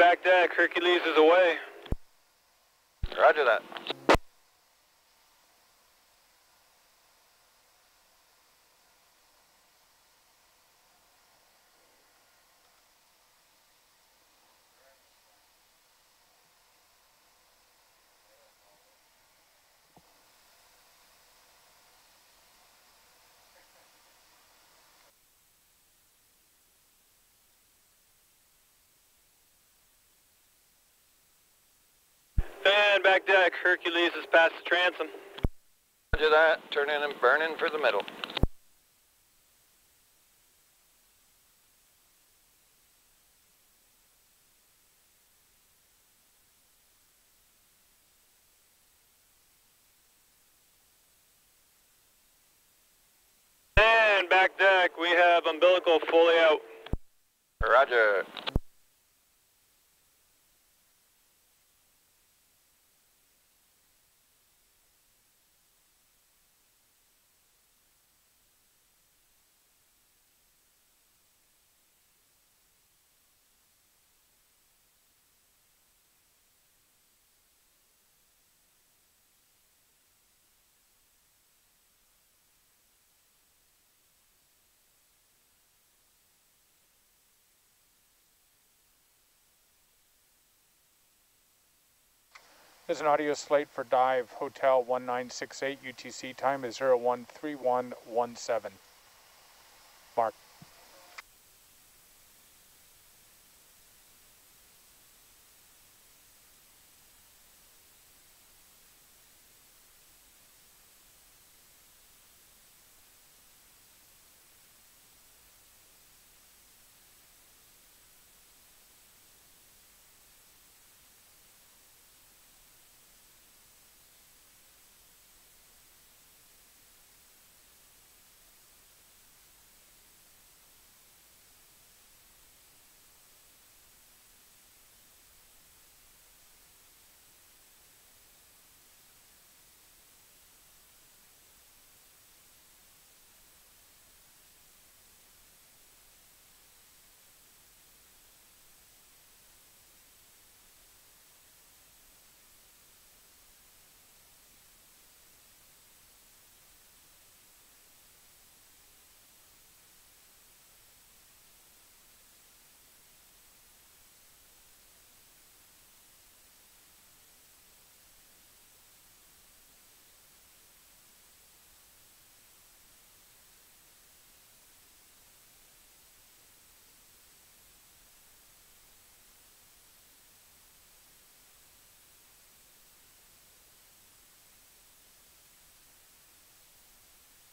back deck. Hercules is away. Roger that. And back deck. Hercules is past the transom. Roger that. Turn in and burn in for the middle. And back deck. We have umbilical fully out. Roger. There's an audio slate for Dive Hotel 1968. UTC time is 013117. Mark.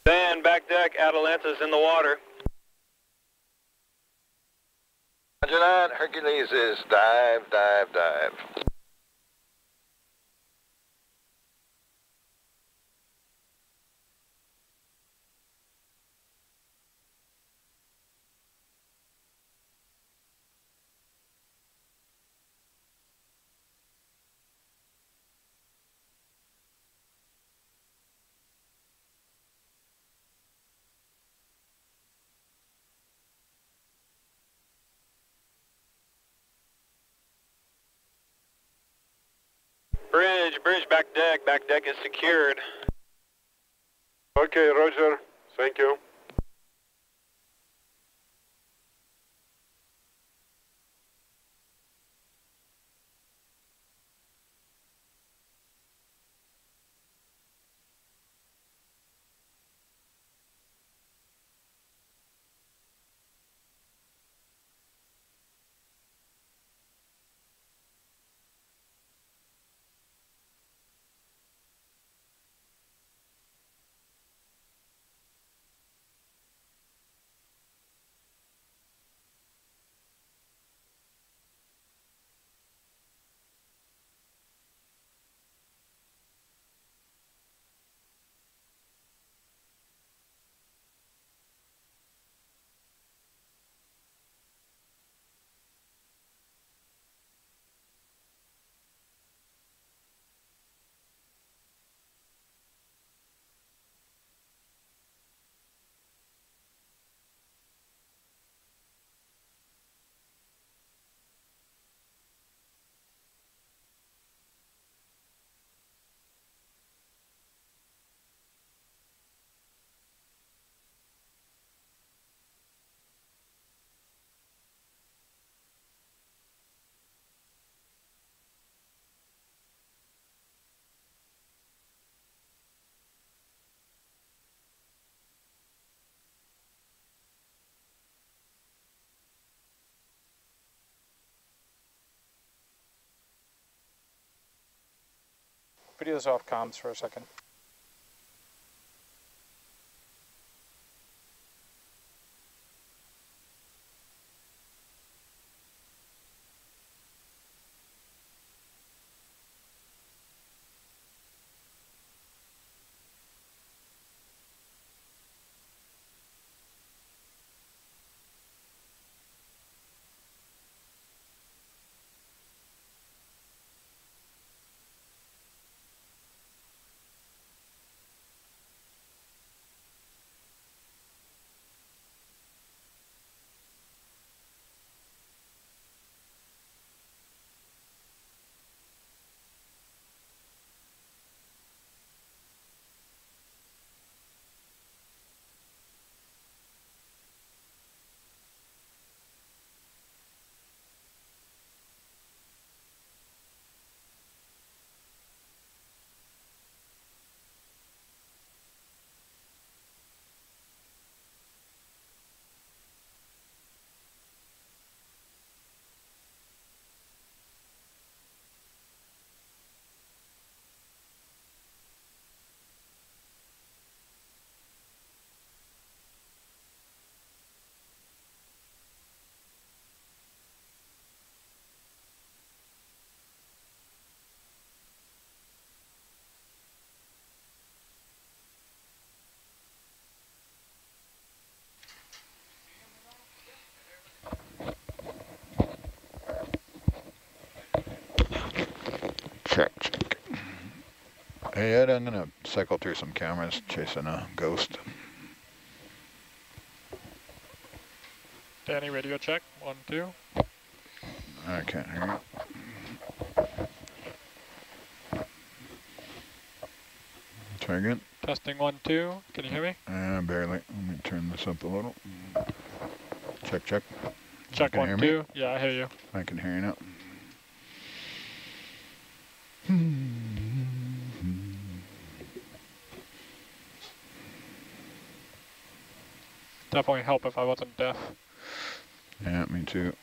And back deck. Atalanta's in the water. Roger that. Hercules is dive, dive, dive. Bridge. Bridge back deck. Back deck is secured. Okay, Roger. Thank you. Video's off comms for a second. Hey Ed, I'm gonna cycle through some cameras chasing a ghost. Danny, radio check. One, two. I can't hear you. Try again. Testing one, two. Can you hear me? Uh, barely. Let me turn this up a little. Check, check. Check one, hear me? two. Yeah, I hear you. I can hear you now. Definitely help if I wasn't deaf. Yeah, me too.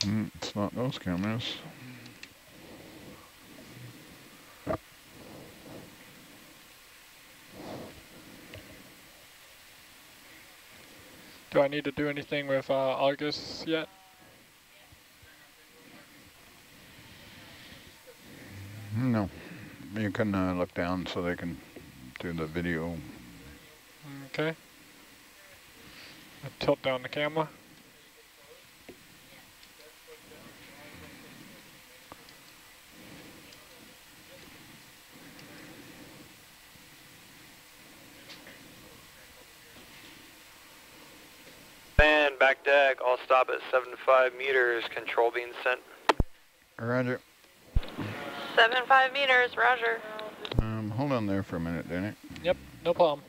Mm, it's not those cameras. Do I need to do anything with uh, Argus yet? No, you can uh, look down so they can do the video. Okay. I tilt down the camera. Fan, back deck, all stop at 75 meters, control being sent. Roger. Seven five meters, roger. Hold on there for a minute, Danny. Yep, no problem.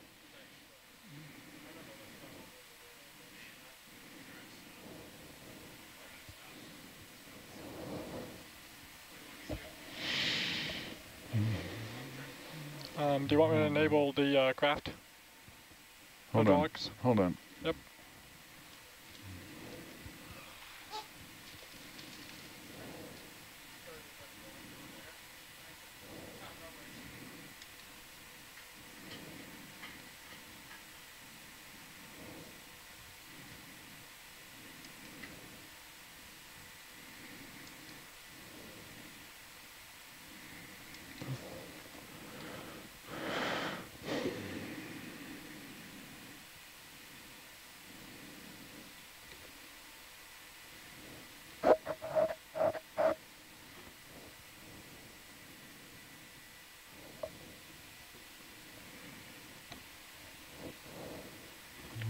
Um, do you want me to enable the uh, craft? Hold on. Hold on. Yep.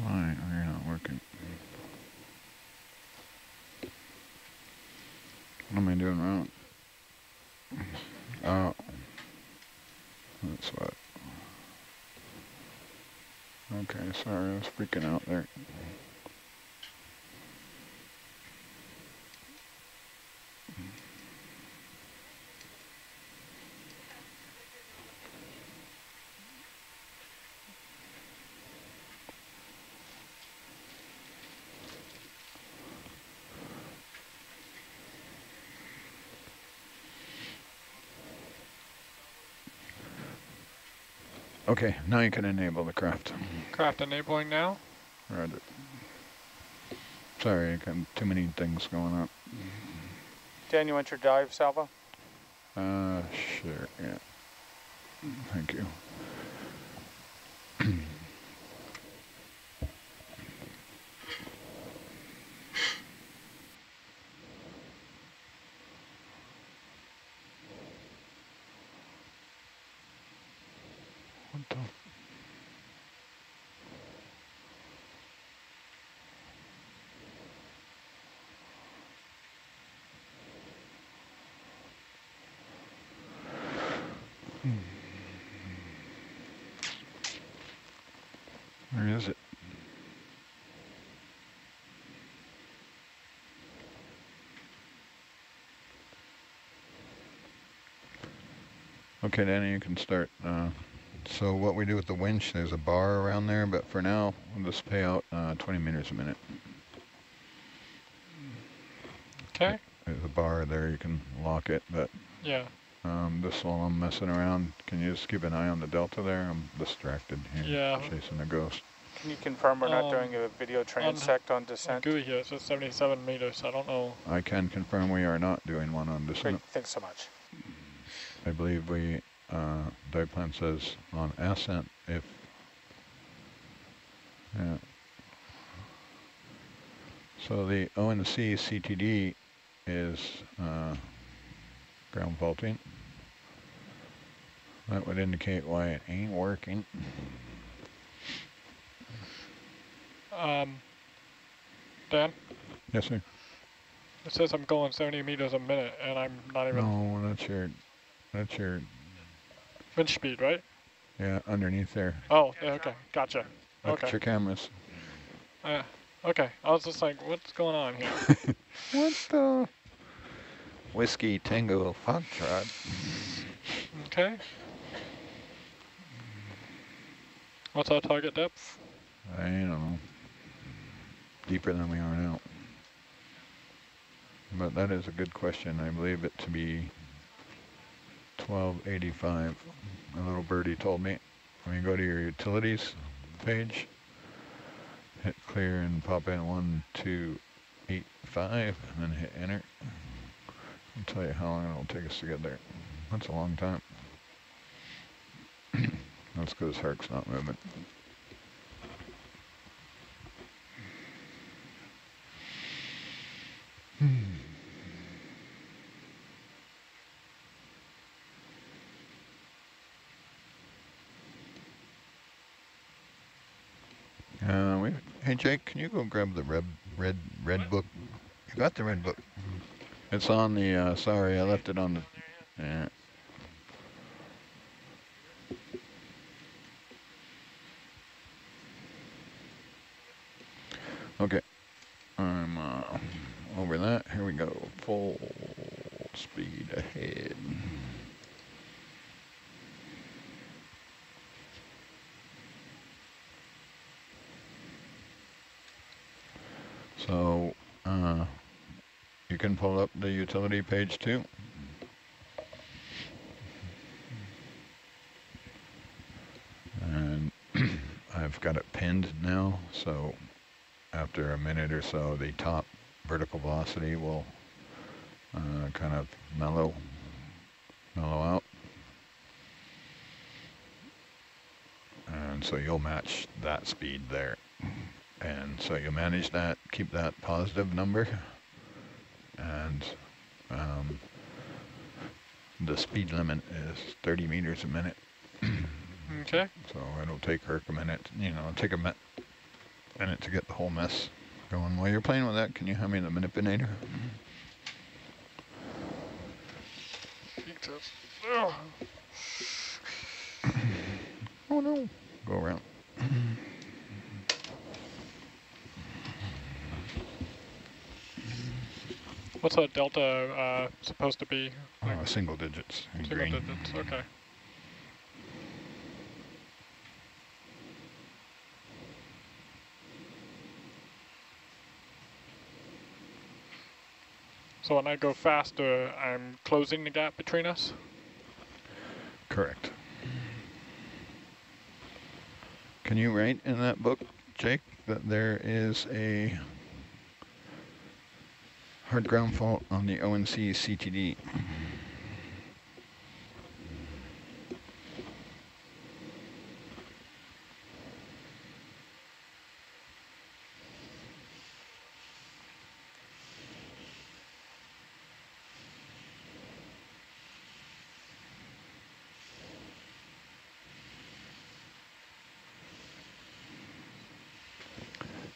Why are you not working? Am doing wrong? Oh. That's what. Okay, sorry, I was freaking out there. Okay, now you can enable the craft. Craft enabling now. Roger. Sorry, I got too many things going on. Dan, you want your dive, Salvo? Uh, sure, yeah. Thank you. What? Where is it? Okay, Danny, you can start. Uh, so what we do with the winch, there's a bar around there, but for now, we'll just pay out uh, 20 meters a minute. Okay. There's a bar there, you can lock it, but Yeah. um, just while I'm messing around, can you just keep an eye on the delta there? I'm distracted here, Yeah. chasing a ghost. Can you confirm we're not Um, doing a video transect on descent? GUI here it says 77 meters. I don't know. I can confirm we are not doing one on descent. Great, descent. thanks so much. I believe we, uh, says on ascent if, yeah. So the ONC CTD is uh, ground faulting. That would indicate why it ain't working. Um, Dan, Yes, sir. it says I'm going 70 meters a minute, and I'm not even No, that's your, that's your, wind speed, right? yeah, underneath there. Oh, yeah, okay, gotcha. Look Okay. at your cameras. Uh, okay, I was just like, what's going on here? What the? Whiskey Tango Foxtrot. okay. What's our target depth? I don't know. Deeper than we are now. But that is a good question. I believe it to be 1285. A little birdie told me. When you go to your utilities page, hit clear and pop in 1285 and then hit enter. I'll tell you how long it'll take us to get there. That's a long time. That's because Herc's not moving. Uh, we, hey Jake, can you go grab the red, red, red book? You got the red book. It's on the, uh, sorry, I left it on the, yeah. Okay, I'm uh, over that. Here we go. Full speed ahead. So, uh, you can pull up the utility page too. And I've got it pinned now, so after a minute or so, the top vertical velocity will uh, kind of mellow, mellow out. And so you'll match that speed there. And so you manage that, keep that positive number. And um, the speed limit is 30 meters a minute. Okay. So it'll take Herc a minute, you know, take a minute, minute to get the whole mess going. While you're playing with that, can you hand me the manipulator? Ugh. Oh no. Go around. What's our delta uh, supposed to be? Oh, single digits in Single green. digits. Okay. So when I go faster, I'm closing the gap between us? Correct. Can you write in that book, Jake, that there is a hard ground fault on the ONC CTD?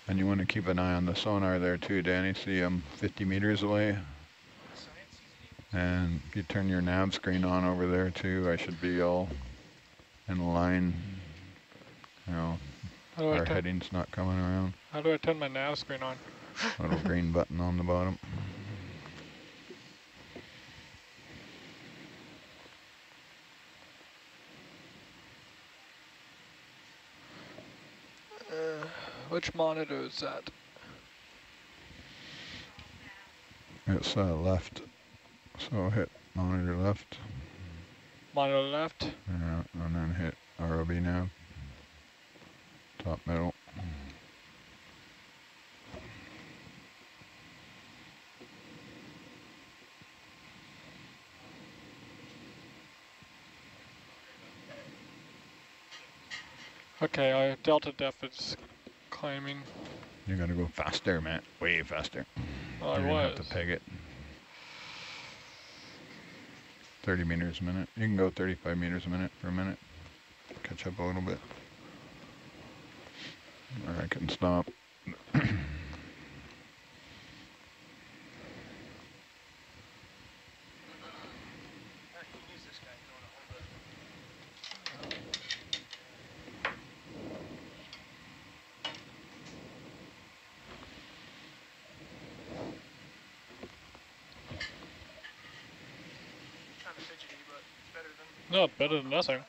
And you want to keep an eye on the sonar there too, Danny. See I'm 50 meters away. And if you turn your nav screen on over there too, I should be all in line. You know, How do, I our heading's not coming around. how do I turn my nav screen on? Little green button on the bottom. Uh, which monitor is that? It's uh, left. So hit monitor left. Monitor left? Yeah, and then hit ROV now. Top middle. Okay, I delta def is climbing. You gotta go faster, Matt. Way faster. Well, I You're gonna was. have to peg it. 30 meters a minute. You can go 35 meters a minute for a minute. Catch up a little bit. Or I can stop. No, better than nothing.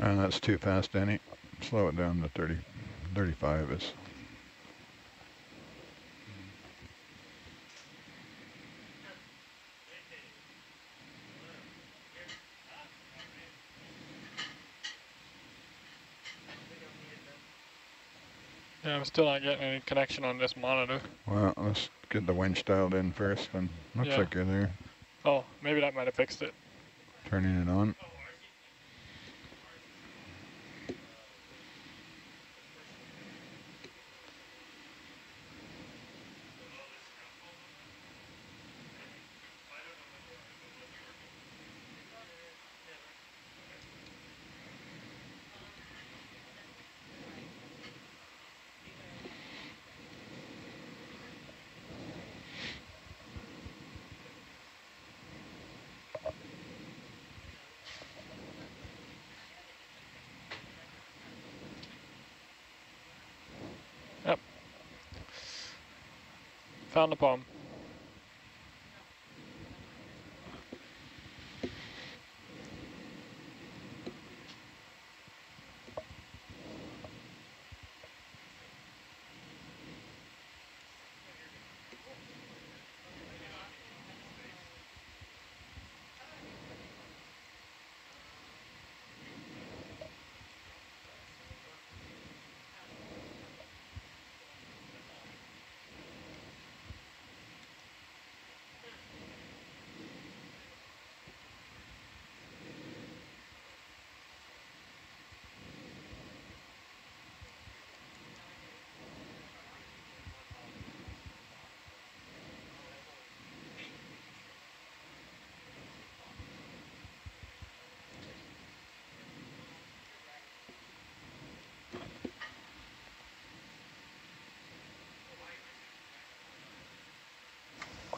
And that's too fast, Danny. Slow it down to 30, 35 is. I'm still not getting any connection on this monitor. Well, let's get the winch dialed in first. And looks Yeah. like you're there. Oh, maybe that might have fixed it. Turning it on. Found the bomb.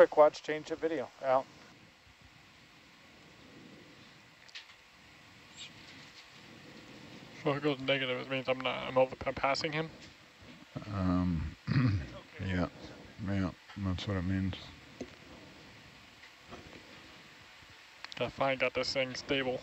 Quick watch, change the video. Out. So if it goes negative, it means I'm not. I'm over. I'm passing him. Um, yeah, yeah, that's what it means. Gotta find out this thing stable.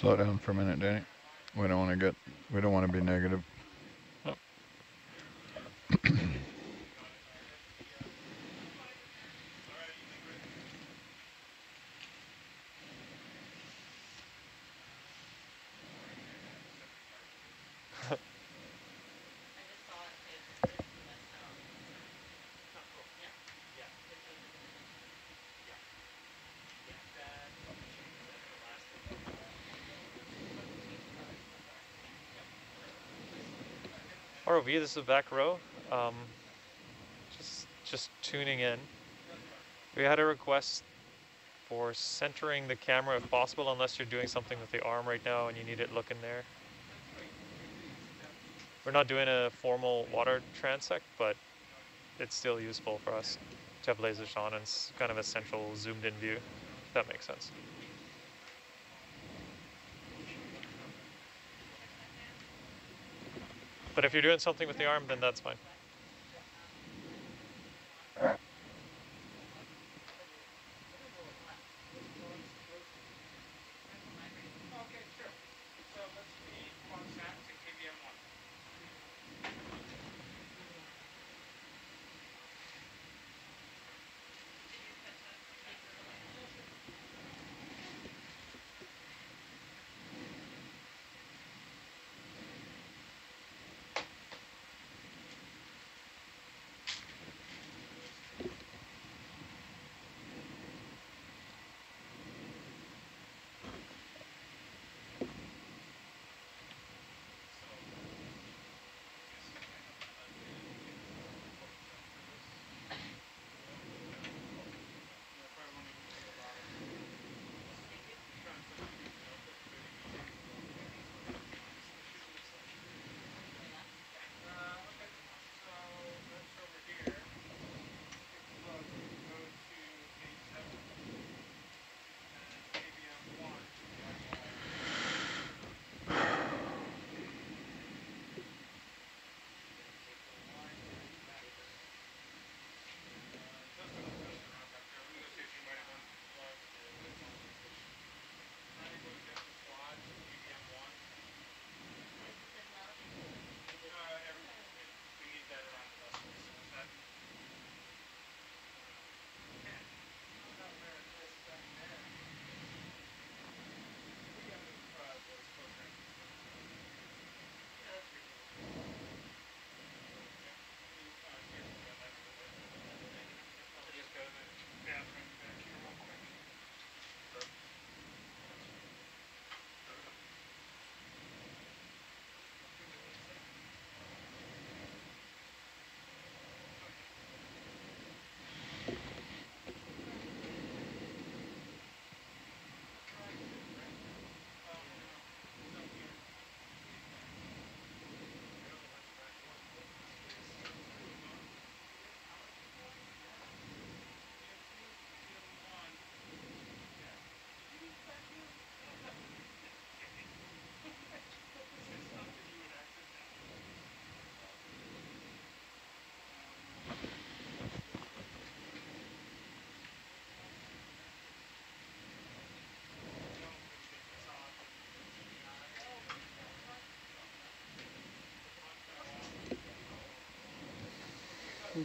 Slow down for a minute, Danny. We don't want to get, we don't want to be negative. ROV, this is the back row. Um, just, just tuning in. We had a request for centering the camera if possible, unless you're doing something with the arm right now and you need it looking there. We're not doing a formal water transect, but it's still useful for us to have lasers on and it's kind of a central zoomed in view, if that makes sense. But if you're doing something with the arm, then that's fine.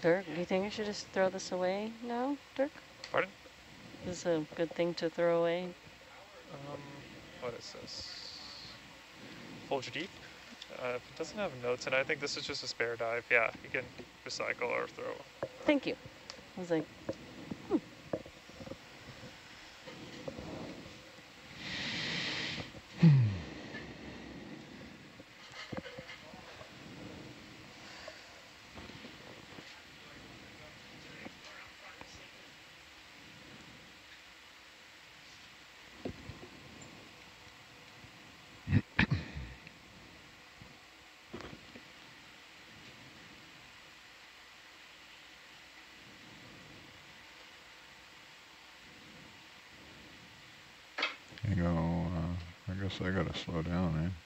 Dirk, do you think I should just throw this away now, Dirk? Pardon? Is this a good thing to throw away? Um, what is this? Folger Deep? Uh, it doesn't have notes, and I think this is just a spare dive. Yeah, you can recycle or throw. Thank you. I was like, You go, uh, I guess I gotta slow down, eh?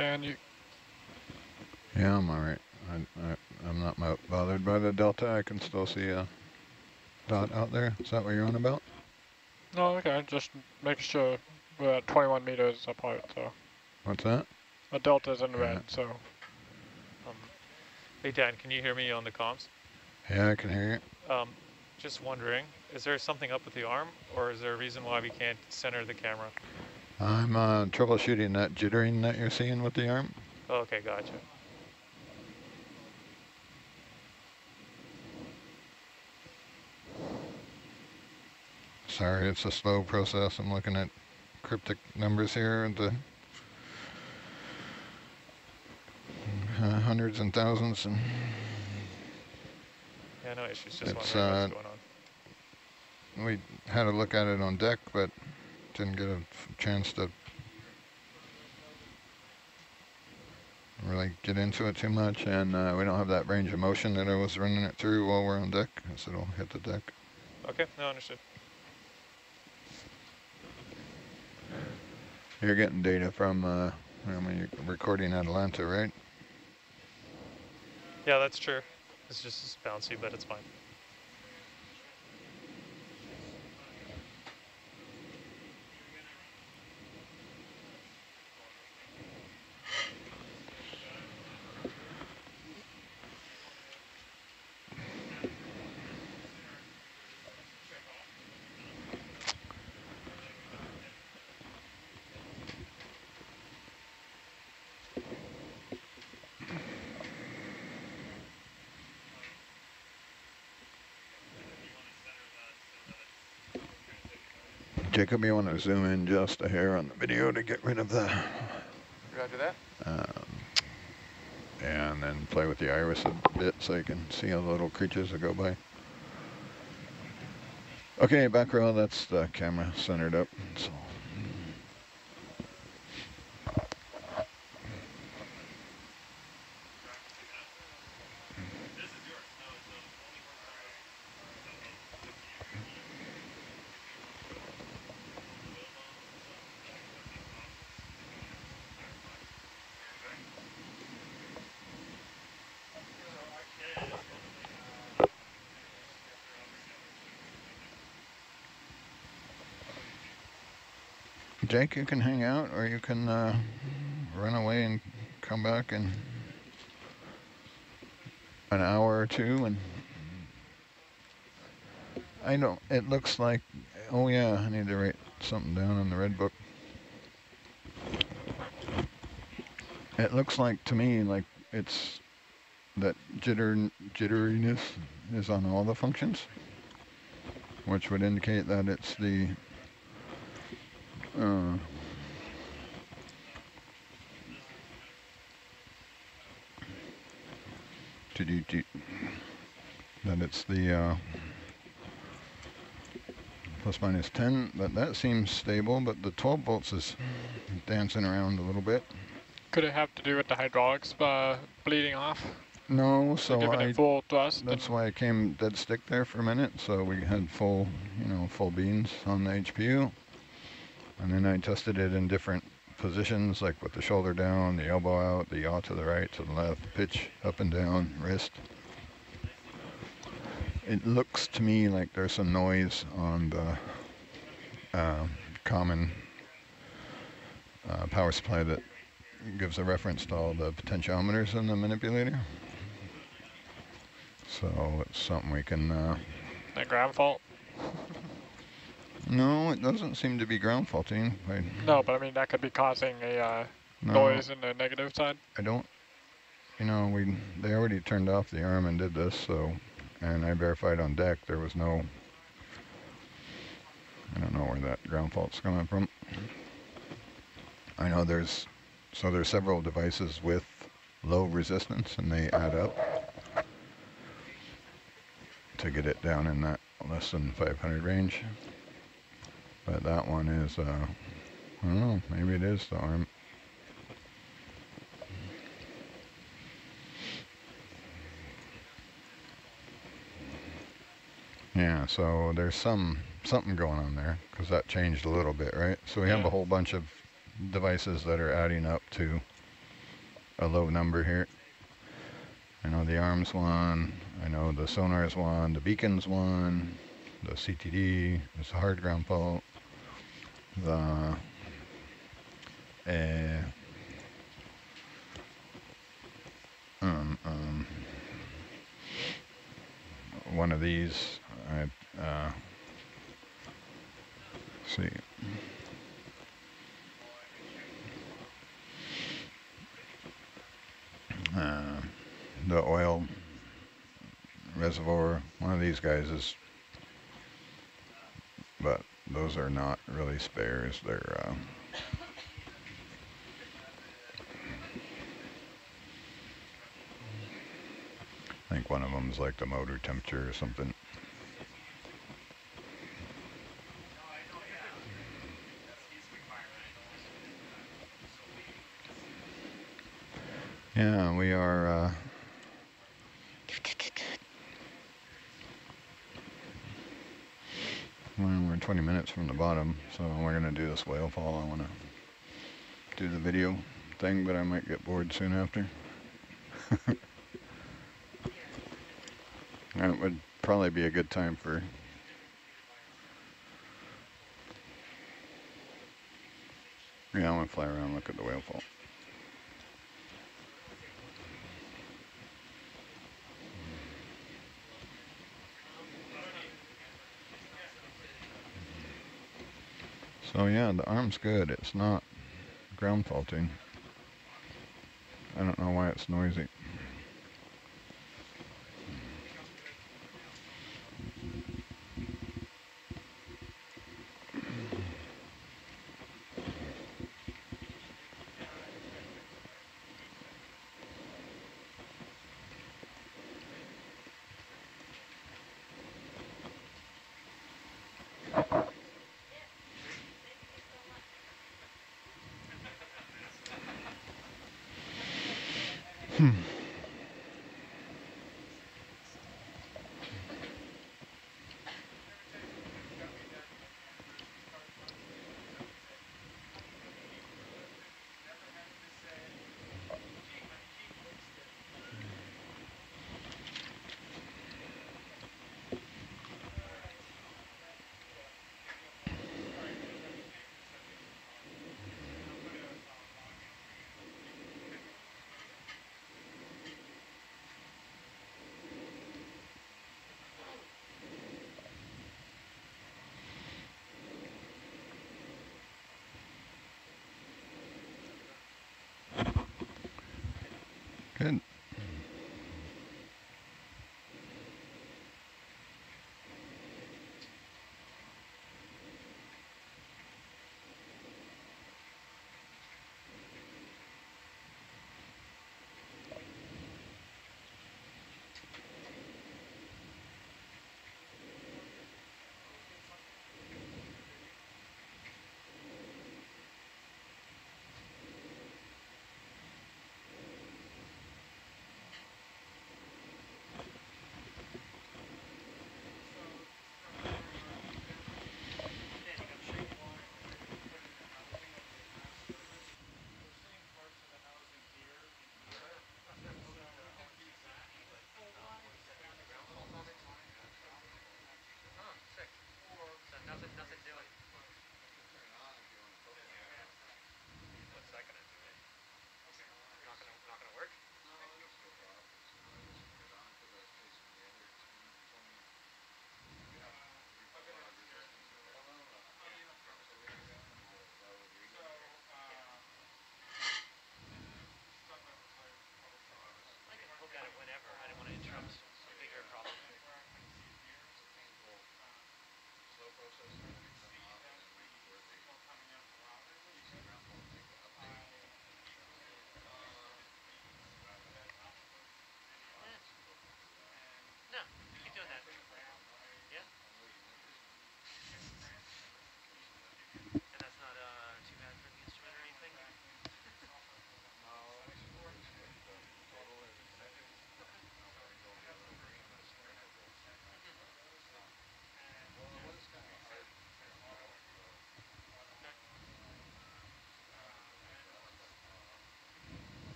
Dan, you Yeah, I'm all right. I, I, I'm not bothered by the delta. I can still see a dot out there. Is that what you're on about? No, okay, just make sure we're at 21 meters apart, so. What's that? The delta's in Yeah. red, so. Um, hey Dan, can you hear me on the comms? Yeah, I can hear you. Um, just wondering, is there something up with the arm, or is there a reason why we can't center the camera? I'm uh, troubleshooting that jittering that you're seeing with the arm. Okay, gotcha. Sorry, it's a slow process. I'm looking at cryptic numbers here the uh, hundreds and thousands and Yeah, no issues. Just It's, wondering uh, what's going on. we had a look at it on deck, but didn't get a chance to really get into it too much. And uh, we don't have that range of motion that I was running it through while we're on deck, so it'll hit the deck. Okay, no, understood. You're getting data from, uh, I mean, you're recording Atalanta, right? Yeah, that's true. It's just it's bouncy, but it's fine. Jacob, you want to zoom in just a hair on the video to get rid of the, Roger that. um, and then play with the iris a bit so you can see all the little creatures that go by. Okay, back row, that's the camera centered up. So. Jake, you can hang out or you can uh, run away and come back in an hour or two and I don't, it looks like, oh yeah, I need to write something down in the red book. It looks like to me like it's that jitter jitteriness is on all the functions, which would indicate that it's the uh, to do, do, that it's the uh, plus minus 10, but that seems stable, but the 12 volts is dancing around a little bit. Could it have to do with the hydraulics uh, bleeding off? No, so I, full thrust? that's why I came dead stick there for a minute, so we had full, you know, full beans on the HPU. And then I tested it in different positions, like with the shoulder down, the elbow out, the yaw to the right, to the left, pitch up and down, wrist. It looks to me like there's some noise on the uh, common uh, power supply that gives a reference to all the potentiometers in the manipulator. So it's something we can, uh, That ground fault? No, it doesn't seem to be ground faulting. I, No, but I mean, that could be causing a uh, no, noise in the negative side. I don't, you know, we, they already turned off the arm and did this, so, and I verified on deck there was no, I don't know where that ground fault's coming from. I know there's, so there's several devices with low resistance and they add up to get it down in that less than 500 range. But that one is, uh, I don't know, maybe it is the arm. Yeah, so there's some something going on there because that changed a little bit, right? So we have a whole bunch of devices that are adding up to a low number here. I know the arms one, I know the sonars one, the beacons one, the CTD it's a hard ground fault, the uh, um, um, one of these, I, uh, see. Uh, the oil reservoir, one of these guys is, but those are not really spares, they're, uh, I think one of them is like the motor temperature or something. Yeah, we are, uh, well, we're 20 minutes from the bottom, so we're gonna do this whale fall. I wanna do the video thing, but I might get bored soon after. It would probably be a good time for Yeah, I want to fly around and look at the whale fall. So yeah, the arm's good. It's not ground faulting. I don't know why it's noisy.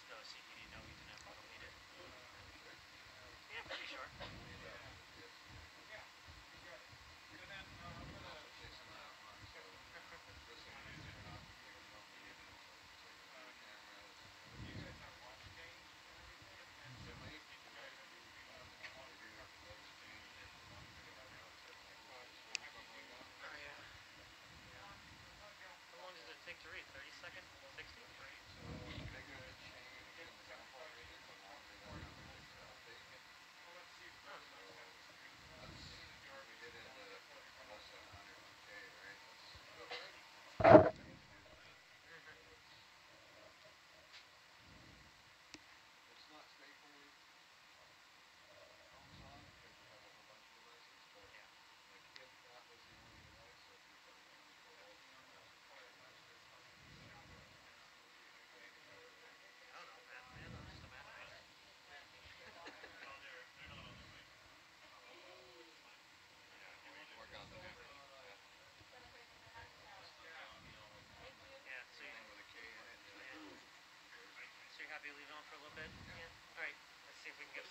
Stosy.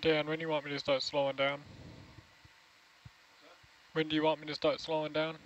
Dan, when do you want me to start slowing down? When do you want me to start slowing down?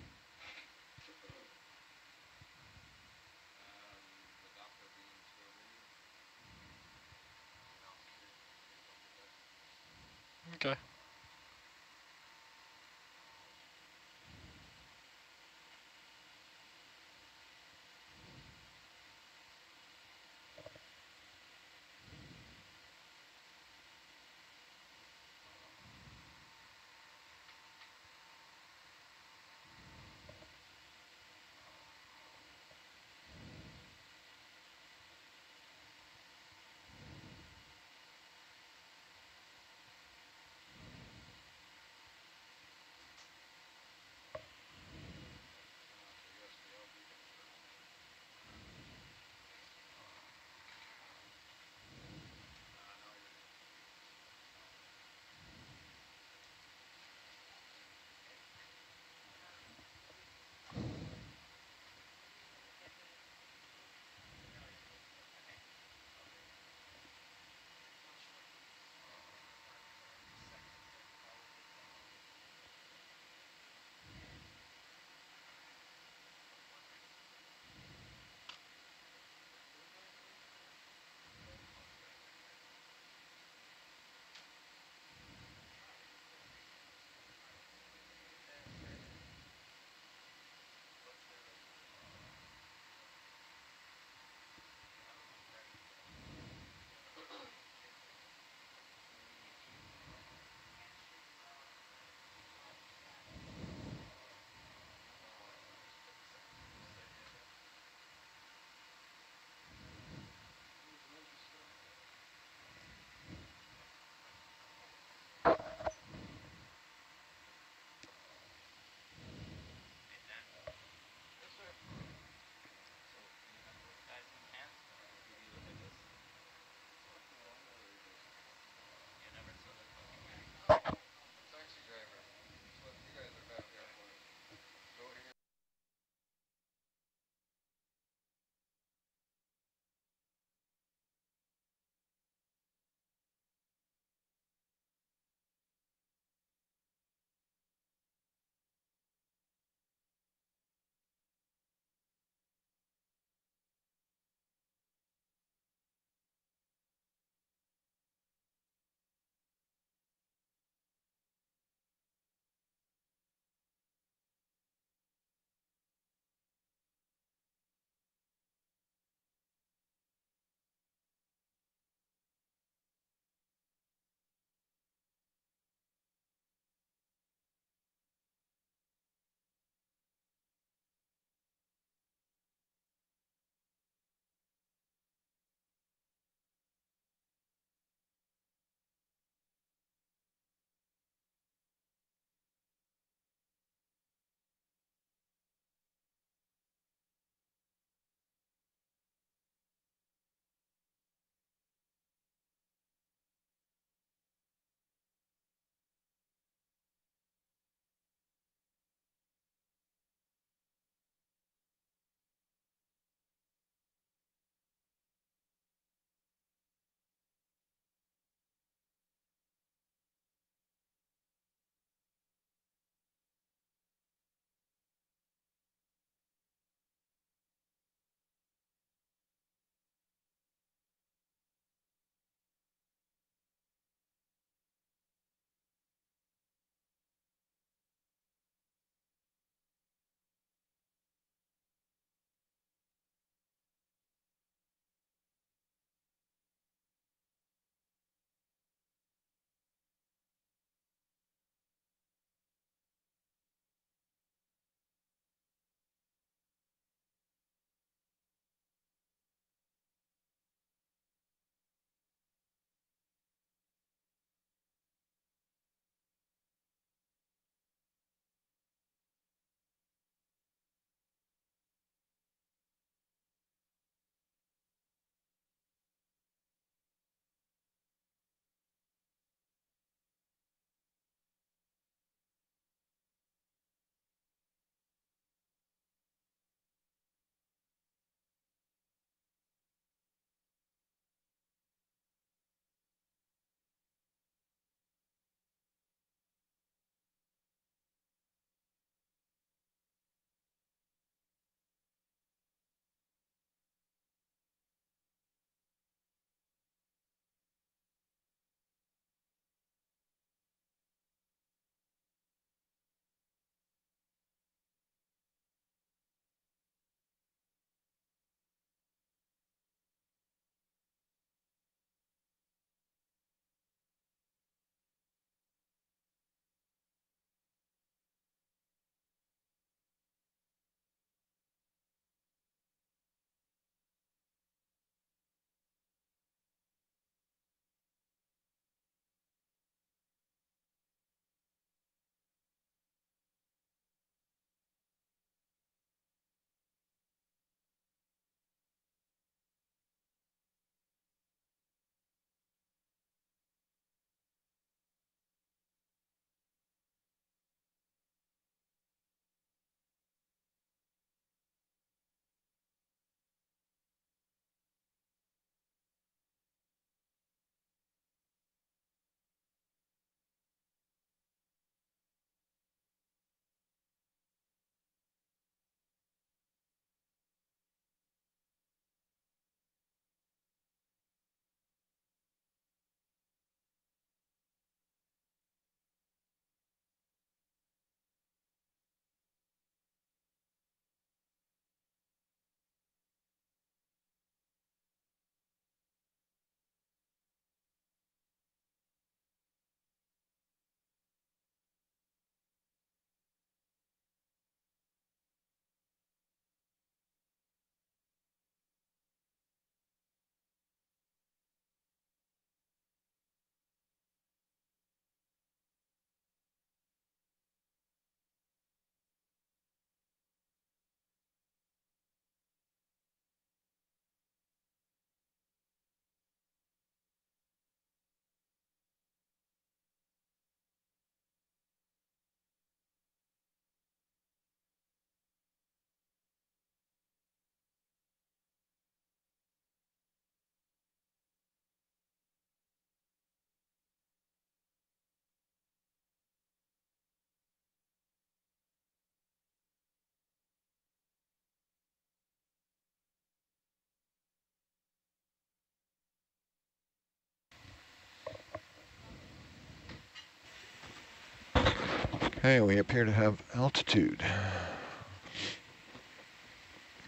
Okay, we appear to have altitude.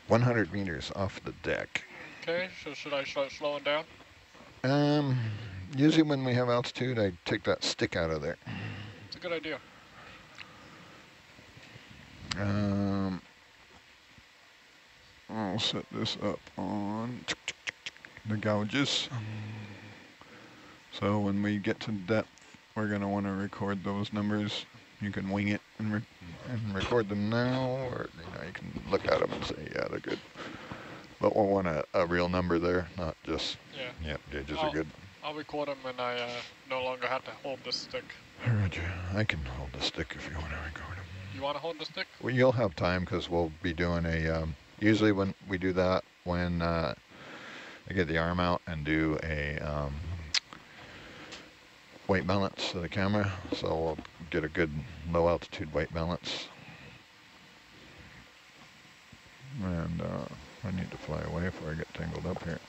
100 meters off the deck. Okay, so should I start slowing down? Um, usually when we have altitude, I take that stick out of there. It's a good idea. Um, I'll set this up on the gouges. So when we get to depth, we're going to want to record those numbers. You can wing it and, re and record them now, or you know you can look at them and say, yeah, they're good. But we'll want a, a real number there, not just, Yeah. yep, gauges Oh. are good. I'll record them when I uh, no longer have to hold the stick. Roger, I can hold the stick if you want to record them. You want to hold the stick? Well, you'll have time because we'll be doing a, um, usually when we do that, when uh, I get the arm out and do a um, weight balance of the camera. So we'll get a good low altitude weight balance. And uh, I need to fly away before I get tangled up here.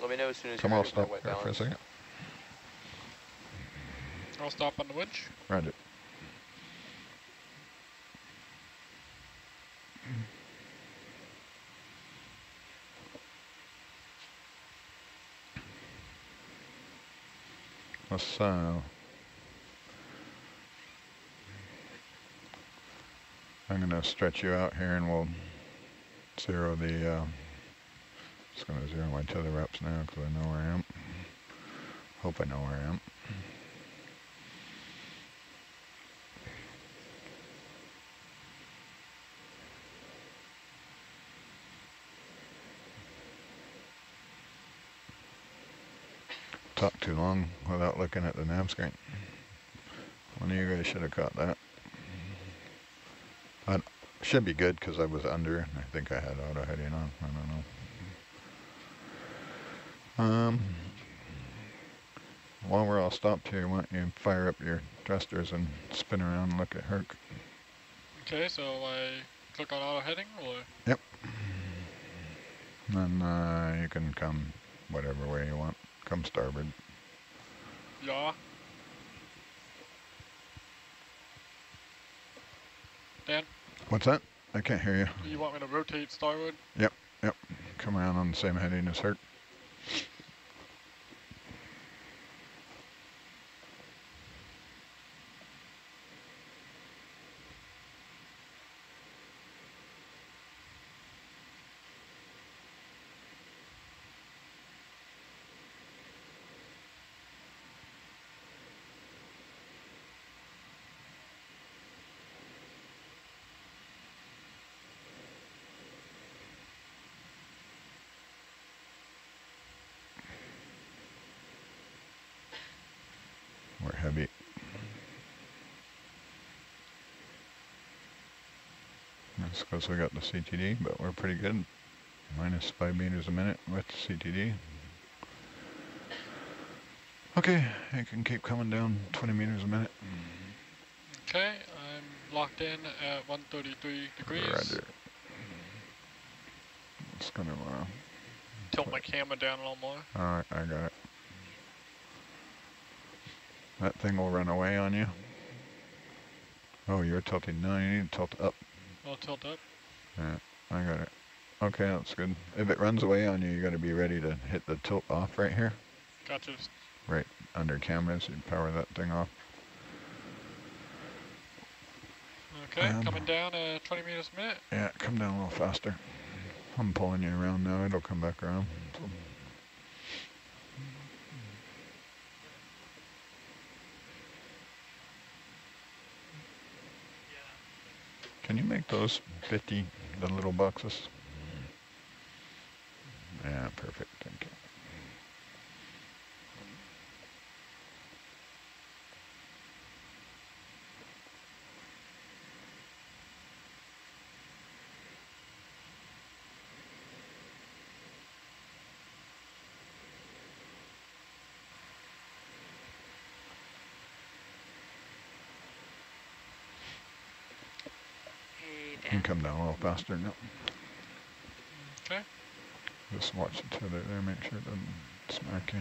Let me know as soon as Come you're on, ready for that stop white there for a second. I'll stop on the winch. Roger. So, I'm going to stretch you out here and we'll zero the, uh, just going to zero my tether reps now because I know where I am. Hope I know where I am. Talk too long without looking at the nav screen. One of you guys should have caught that. I should be good because I was under. I think I had auto heading on. I don't know. Um, while we're all stopped here, why don't you fire up your thrusters and spin around and look at Herc. Okay, so I click on auto heading or Yep. And uh, you can come whatever way you want. Come starboard. yaw. Dan, What's that? I can't hear you. you want me to rotate starboard? Yep, yep. Come around on the same heading as Herc. We're heavy. That's because we got the CTD, but we're pretty good. Minus five meters a minute with CTD. Okay, you can keep coming down 20 meters a minute. Okay, I'm locked in at 133 degrees. Roger. It's gonna, uh, Tilt my camera down a little more. all right, I got it. That thing will run away on you. Oh, you're tilting. No, you need to tilt up. I'll tilt up. Yeah, I got it. Okay, that's good. If it runs away on you, you got to be ready to hit the tilt off right here, Gotcha. right under cameras. You power that thing off. Okay, Um, coming down at 20 meters a minute. Yeah, come down a little faster. I'm pulling you around now. It'll come back around. So- Those 50, the little boxes? Mm. Yeah, perfect. Thank you. faster than. Okay. Just watch it till there, make sure it doesn't smack you.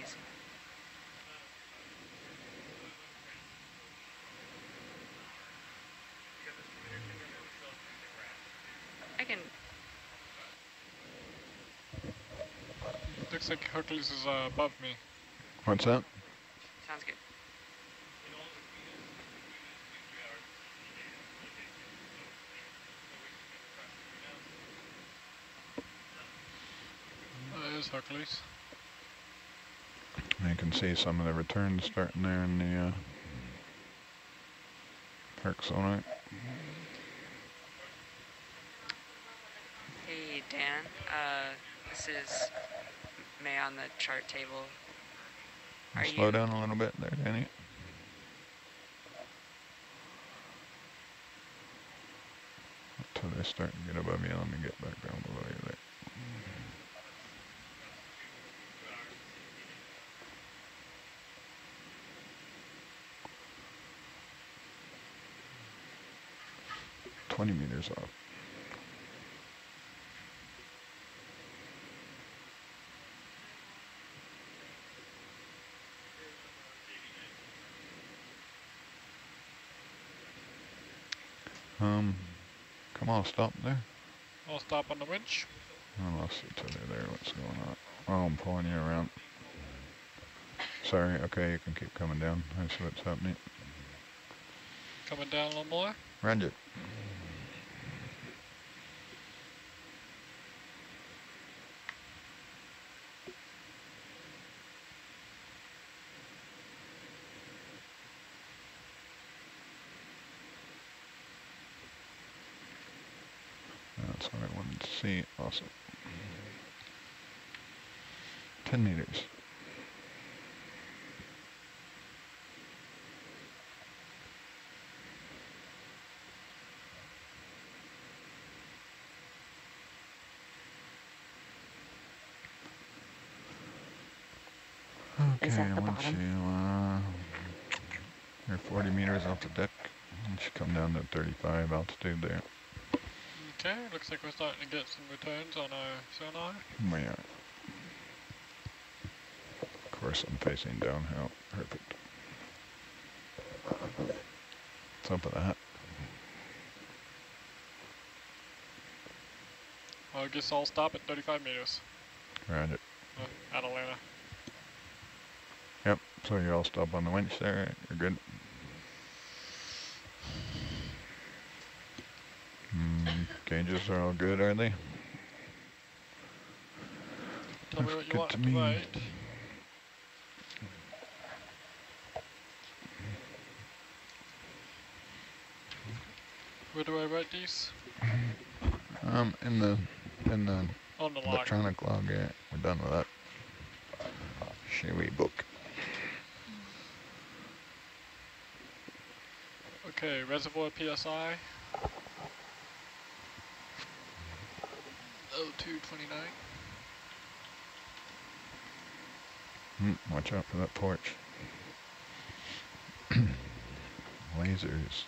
Yes. I can Looks like Hercules is uh, above me. What's that? Sounds good. That is Hercules. You can see some of the returns starting there in the uh, Herc sonar. Hey Dan, uh, this is May on the chart table. Are Slow you- down a little bit there, Danny. Until they start to get above you, let me get back down below you there. Twenty meters off. Um, come on, stop there. I'll stop on the winch. I lost each other there. What's going on? Oh, I'm pulling you around. Sorry. Okay, you can keep coming down. I see what's happening. Coming down a little more. Roger. That's what I wanted to see. Awesome. 10 meters. Okay, Is that the once bottom? you, uh, you're 40 meters off the deck, you should come down to 35 altitude there. Okay, looks like we're starting to get some returns on our sonar. We are. Of course, I'm facing downhill. Perfect. What's up with that? I guess I'll stop at 35 meters. Roger. Uh, Atalanta. Yep, so you're all stop on the winch there. You're good. Mm, gauges are all good, are they? Tell me Looks what you good want to to me. write. Where do I write these? Um, in the in the On the electronic log, yeah, we're done with that. Chewy book. Okay, reservoir PSI. Oh, 229. Mm, watch out for that porch. Lasers.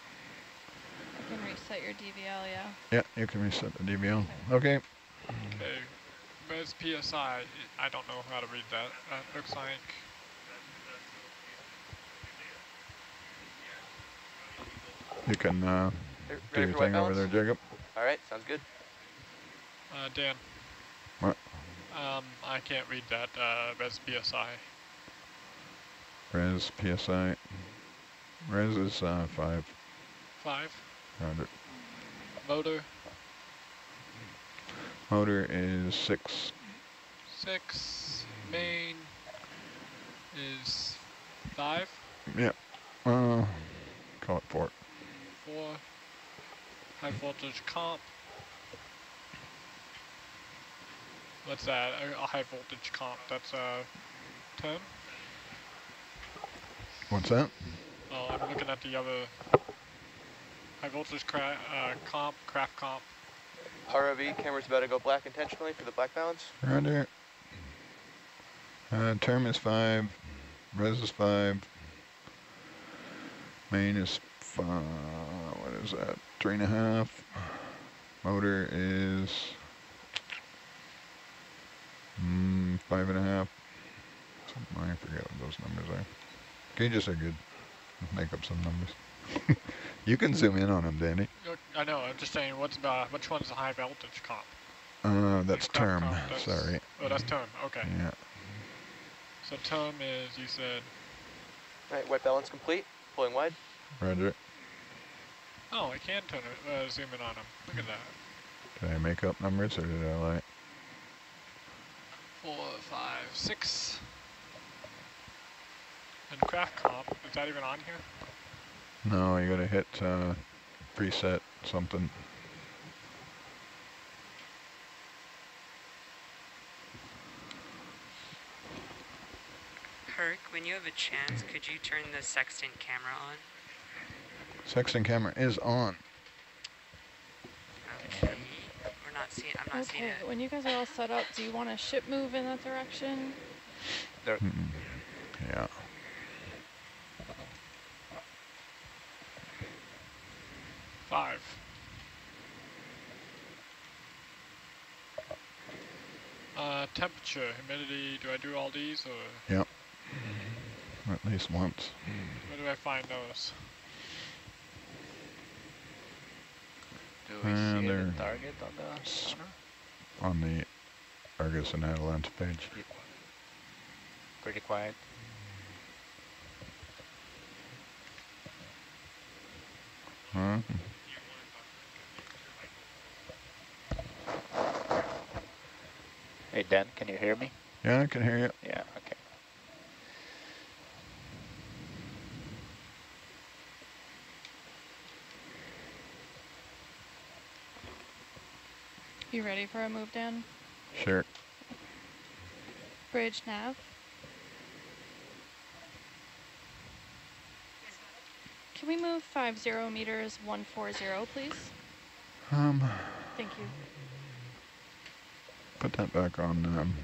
I can reset your DVL, yeah. Yeah, you can reset the DVL. Okay. Okay, res PSI. I don't know how to read that. That looks like You can uh, do your thing over there, balance? Jacob. All right, sounds good. uh, Dan. What? Um, I can't read that. Uh, res PSI. Res PSI. Res is uh, five. Five. Roger. Motor Motor is six. six. Main is five. Yeah. Uh, call it four. Four. High voltage comp. What's that? A, a high voltage comp. That's uh, 10. What's that? Oh, I'm looking at the other high voltage cra uh, comp, craft comp. ROV camera's about to go black intentionally for the black balance. Roger. Uh, term is five. Res is five. Main is five. What is that? Three and a half. Motor is mm, five and a half. Something, I forget what those numbers are. Gauges are good. Let's make up some numbers. you can zoom in on them, Danny. I know. I'm just saying, what's the which one's the high voltage comp? Uh, that's Crap term, comp, that's- sorry. Oh, that's term. Okay. Yeah, So term is you said. All right, white balance complete. Pulling wide. roger. Oh, I can turn it, uh, zoom in on them. Look at that. Did I make up numbers or did I lie? Four, five, six. And craft comp, is that even on here? No, you gotta hit uh, preset something. Herc, when you have a chance, could you turn the sextant camera on? Sextant camera is on. Okay. We're not seeing. I'm not seeing Okay, it. when you guys are all set up, do you want a ship move in that direction? Mm, Yeah. Five. Uh, temperature, humidity. Do I do all these, or Yep. At least once. where do I find those? Do we Uh, see the target on the sonar? On the Argus and Atalanta page. Pretty quiet. Huh? Hey Dan, can you hear me? Yeah, I can hear you. Yeah, okay. You ready for a move, Dan? Sure. Bridge nav. Can we move five zero meters one four zero, please? Um, Thank you. Put that back on. Um,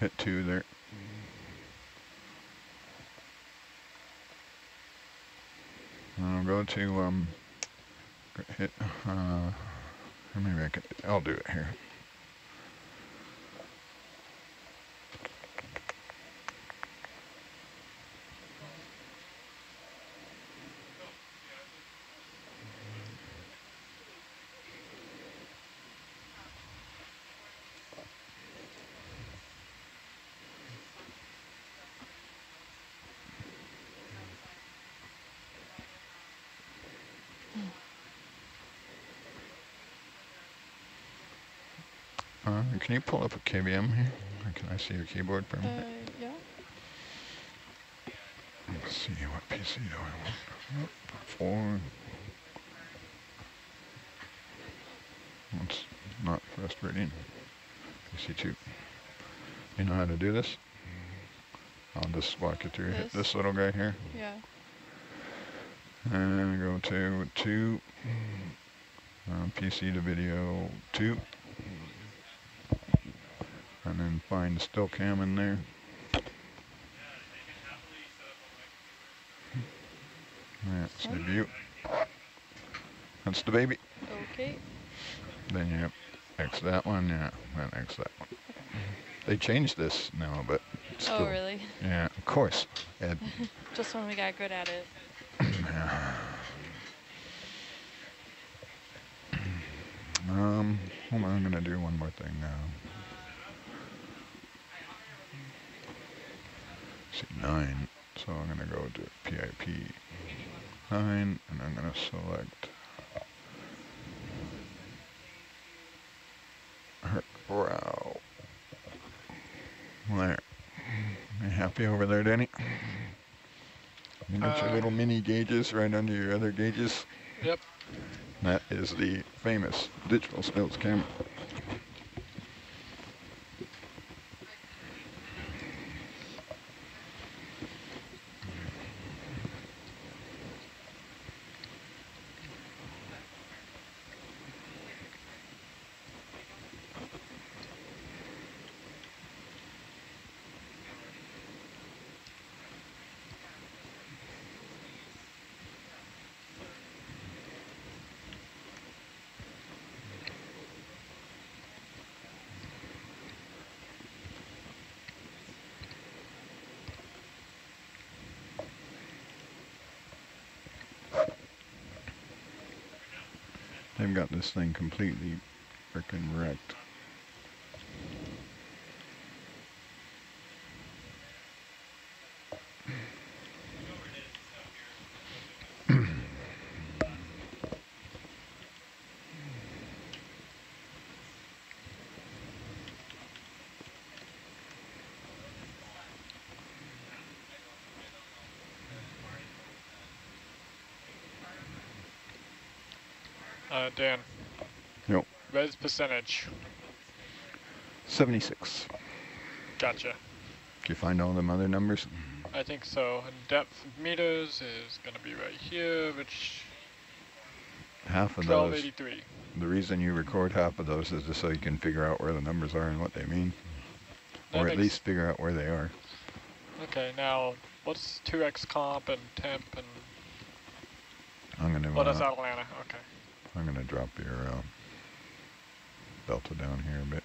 hit two there. I'll go to um, hit. Uh, maybe I could, I'll do it here. Uh, can you pull up a KVM here? Or Can I see your keyboard for a Uh, minute? yeah. Let's see, what PC do I want? Yep, Four. It's not frustrating. PC two. You know how to do this? I'll just walk you through. Hit This? this little guy here. Yeah. And go to two. Uh, PC to video two. And then still cam in there. That's the view. That's the baby. Okay. Then you X that one, yeah, then X that one. They changed this now, but still. Oh, really? Yeah, of course. Just when we got good at it. yeah. Um, hold on, I'm gonna do one more thing now. See, nine, so I'm gonna go to PIP nine, and I'm gonna select her brow. There. You happy over there, Danny? You got your Uh, little mini gauges right under your other gauges? Yep. That is the famous digital stills camera. This thing completely freaking wrecked. Uh, Dan. Res percentage. 76. Gotcha. Did you find all them other numbers? I think so. And depth of meters is going to be right here, which Half of those. 1283. The reason you record half of those is just so you can figure out where the numbers are and what they mean. That or at least figure out where they are. Okay, now what's 2x comp and temp and I'm gonna. what is uh, Atalanta? Okay. I'm gonna drop your uh, delta down here a bit.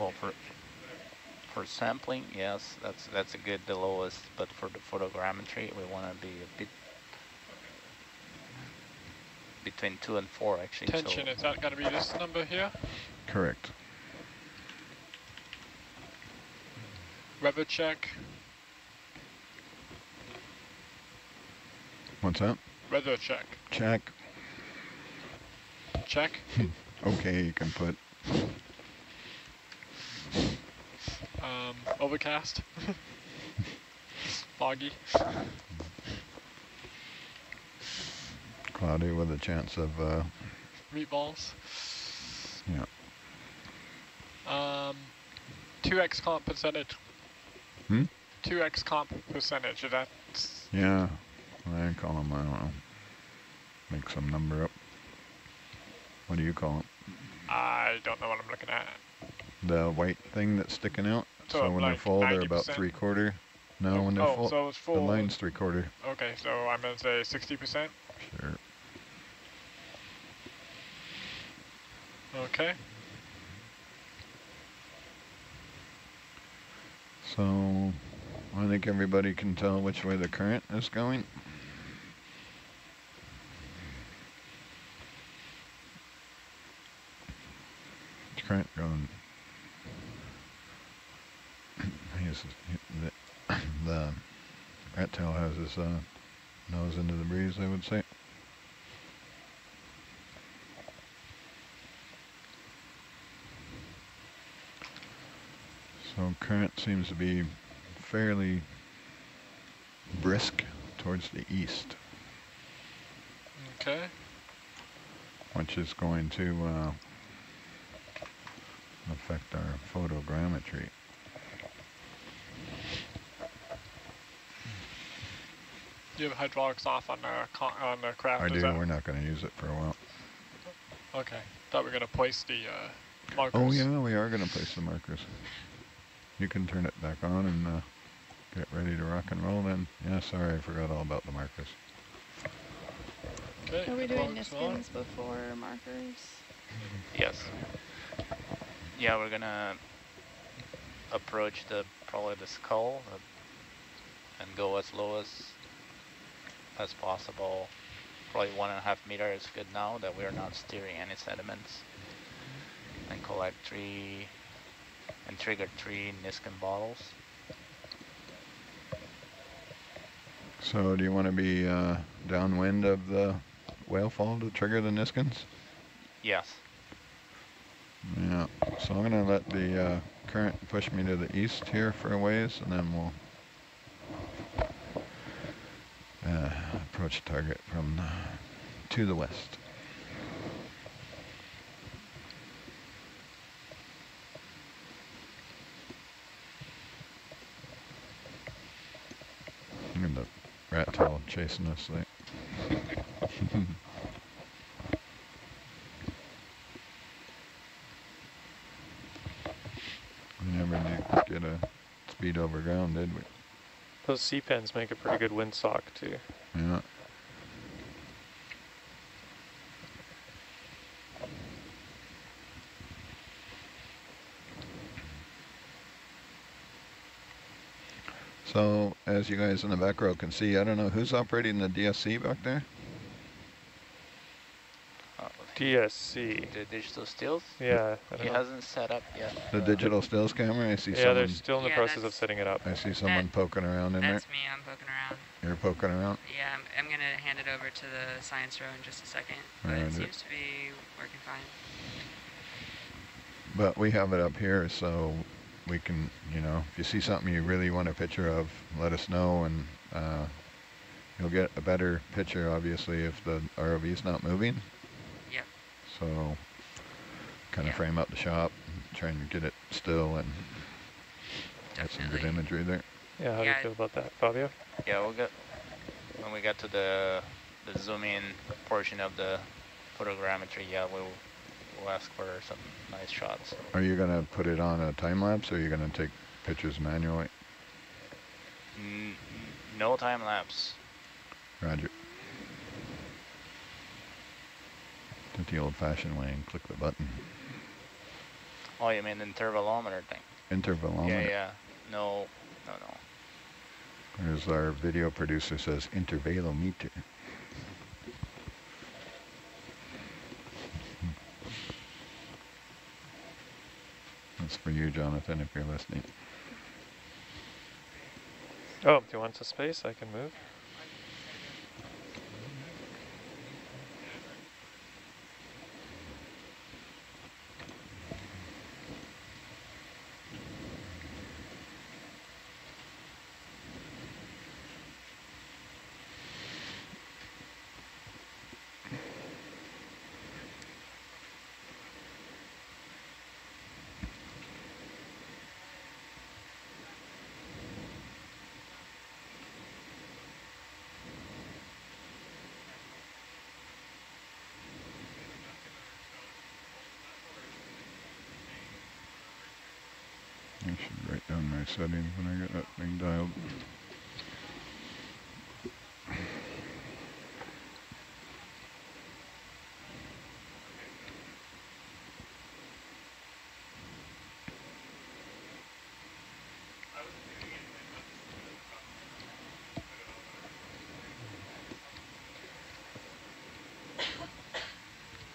Well, for for sampling, yes, that's that's a good the lowest. But for the photogrammetry, we want to be a bit between two and four actually. so- Tension, is that going to be this number here? Correct. Weather check. What's that? Weather check. Check. Check. Okay, you can put. Overcast. Foggy. Cloudy with a chance of, uh, Meatballs. yeah. Um, 2x comp percentage. Hmm? 2x comp percentage. Is that Yeah. I call them, I don't know. Make some number up. What do you call it? I don't know what I'm looking at. The white thing that's sticking out? So when they're like full, they're about three quarter. No, oh, when they're oh, full, so it's the line's three quarter. Okay, so I'm gonna say 60%. Sure. Okay. So, I think everybody can tell which way the current is going. Current going. He's, the, the rat tail has his uh, nose into the breeze, I would say. So current seems to be fairly brisk towards the east, Okay. which is going to uh, affect our photogrammetry. You have hydraulics off on the on the craft. I do, that- we're not going to use it for a while. Okay. Thought we were gonna place the uh, markers. Oh yeah, we are going to place the markers. You can turn it back on and uh, get ready to rock and roll then. Yeah, sorry, I forgot all about the markers. Okay. Are we doing hydraulics on. Niskins before markers? Yes. Yeah, we're gonna approach the probably the skull uh, and go as low as as possible. Probably one and a half meter is good now that we're not steering any sediments. And collect three and trigger three Niskin bottles. So do you want to be uh, downwind of the whale fall to trigger the Niskins? Yes. Yeah, so I'm gonna let the uh, current push me to the east here for a ways, and then we'll uh, approach target from uh, to the west. And the rat tail chasing us like. we never did get a speed over ground, did we? Those sea pens make a pretty good windsock too. Yeah. So, as you guys in the back row can see, I don't know who's operating the DSC back there? DSC. The digital stills? Yeah. He know. hasn't set up yet. The digital stills camera? I see someone. Yeah, they're still in the Yeah, process of setting it up. I see someone poking around in there. That's me. I'm poking around. You're poking around? Yeah, I'm, I'm gonna hand it over to the science row in just a second, but Alright. it seems to be working fine. But we have it up here, so we can, you know, if you see something you really want a picture of, let us know, and uh, you'll get a better picture, obviously, if the ROV is not moving. Yep. So, kind of frame up the shop, and try and get it still, and get some good Definitely. imagery there. Yeah, how do you feel about that, Fabio? Yeah, we'll get when we get to the the zoom in portion of the photogrammetry. Yeah, we'll we'll ask for some nice shots. Are you gonna put it on a time lapse, or are you gonna take pictures manually? N no time lapse. Roger. Do it the old-fashioned way and click the button. Oh, you mean the intervalometer thing? Intervalometer. Yeah, yeah. No, no, no. As our video producer says, intervalometer. That's for you, Jonathan, if you're listening. Oh, do you want some space? I can move. I down my settings when I get that thing dialed.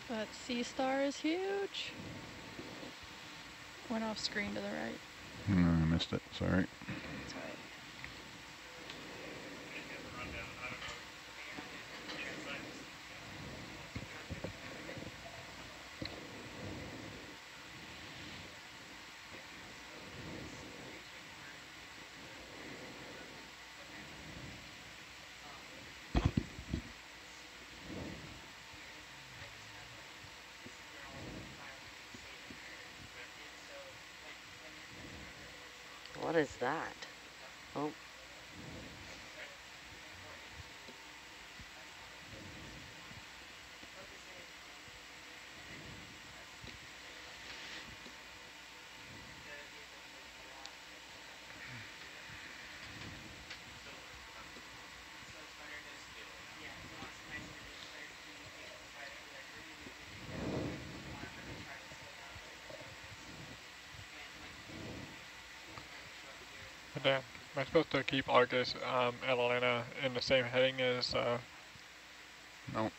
That sea star is huge. Went off screen to the right. I missed it, sorry. What is that? Oh. Uh, am I supposed to keep Argus um, Atalanta in the same heading as? Uh, No.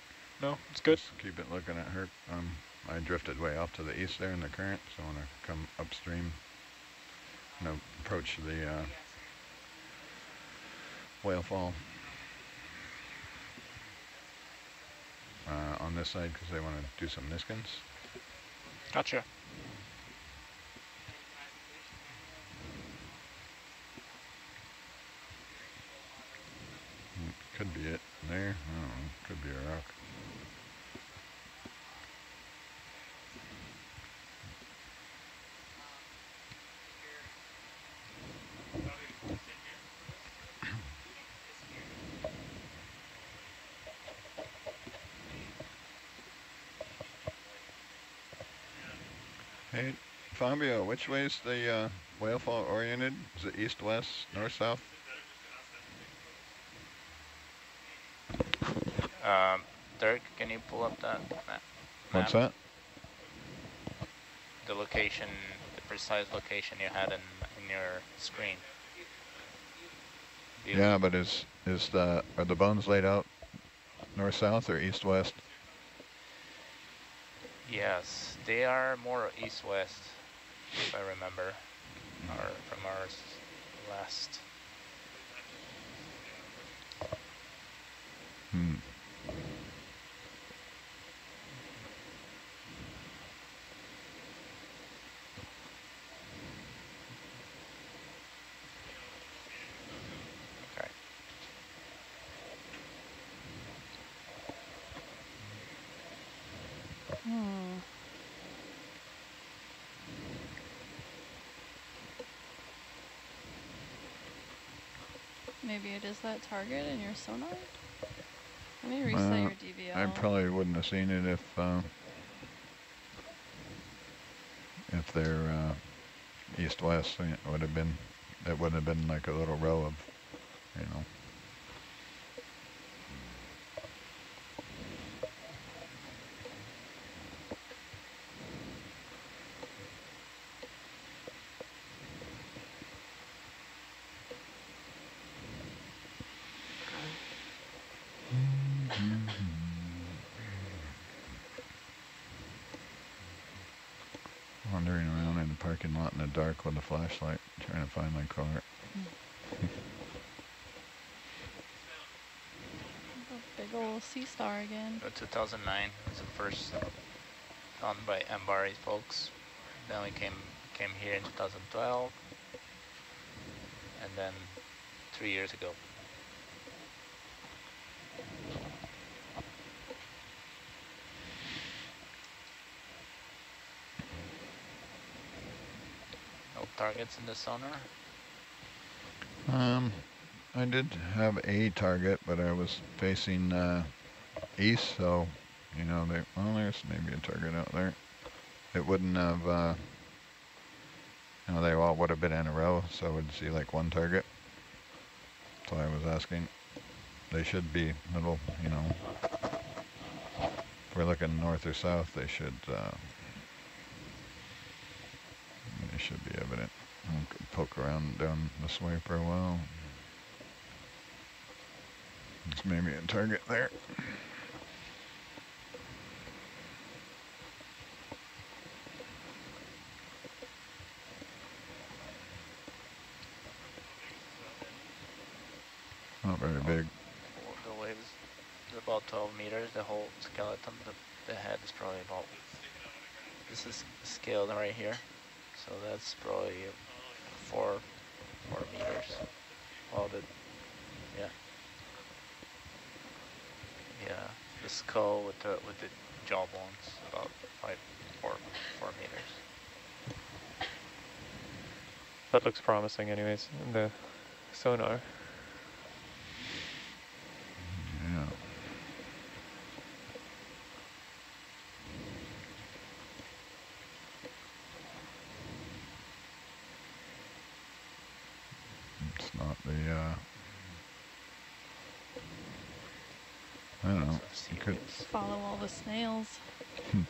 no, it's good. Just keep it looking at her. Um, I drifted way off to the east there in the current, so I want to come upstream and approach the uh, whale fall uh, on this side because they want to do some Niskins. Gotcha. Could be it there. I a rock. Hey, Fabio, which way is the uh, whale fall oriented? Is it east, west, north, south? Um, Dirk, can you pull up that map? What's that? The location, the precise location you had in in your screen. You- Yeah, but is is the are the bones laid out north, south, or east, west? Yes, they are more east-west, if I remember, or from our last. Hmm. Okay. Hmm. Maybe it is that target in your sonar? Let me reset Well, your DVL. I probably wouldn't have seen it if uh, if they're uh, east west. It would have been it would have been like a little row of, you know. Wandering around in the parking lot in the dark with a flashlight, trying to find my car. A big old sea star again. Uh, 2009 was the first found by MBARI folks. Then we came came here in 2012, and then three years ago. No targets in the sonar. Um, I did have a target, but I was facing uh, east, so you know, they well, there's maybe a target out there. It wouldn't have, uh, you know, they all would have been in a row, so I would see like one target. So I was asking. They should be little, you know. If we're looking north or south, they should. Uh, they should be evident. Poke around down this way for a while. There's maybe a target there. Not very oh. big. The waves is about 12 meters. The whole skeleton, the, the head is probably about. This is scaled right here, so that's probably four, four meters. All the, yeah, yeah. The skull with the with the jawbones about five, four, four meters. That looks promising anyways the sonar. Yeah. It's not the, uh, I don't know. You could, Follow all the snails. Uh,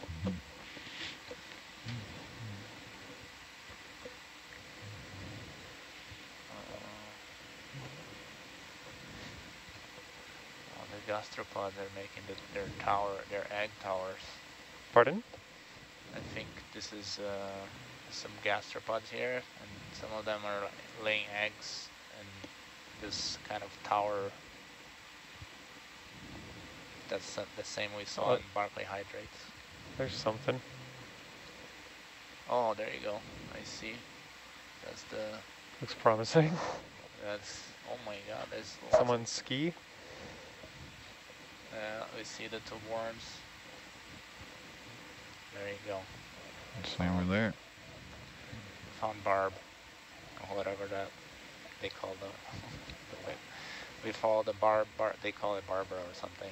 the gastropods are making the, their tower, their egg towers. Pardon? I think this is uh, some gastropods here, and some of them are laying eggs in this kind of tower. That's the same we saw Oh. in Barkley Hydrates. There's something. Oh, there you go. I see. That's the. Looks promising. That's. Oh my God. There's. lots of- Someone ski? Uh, we see the two worms. There you go. Let's see, we're there. Found barb, or whatever that they call the. the we follow the barb, bar, they call it Barbara or something.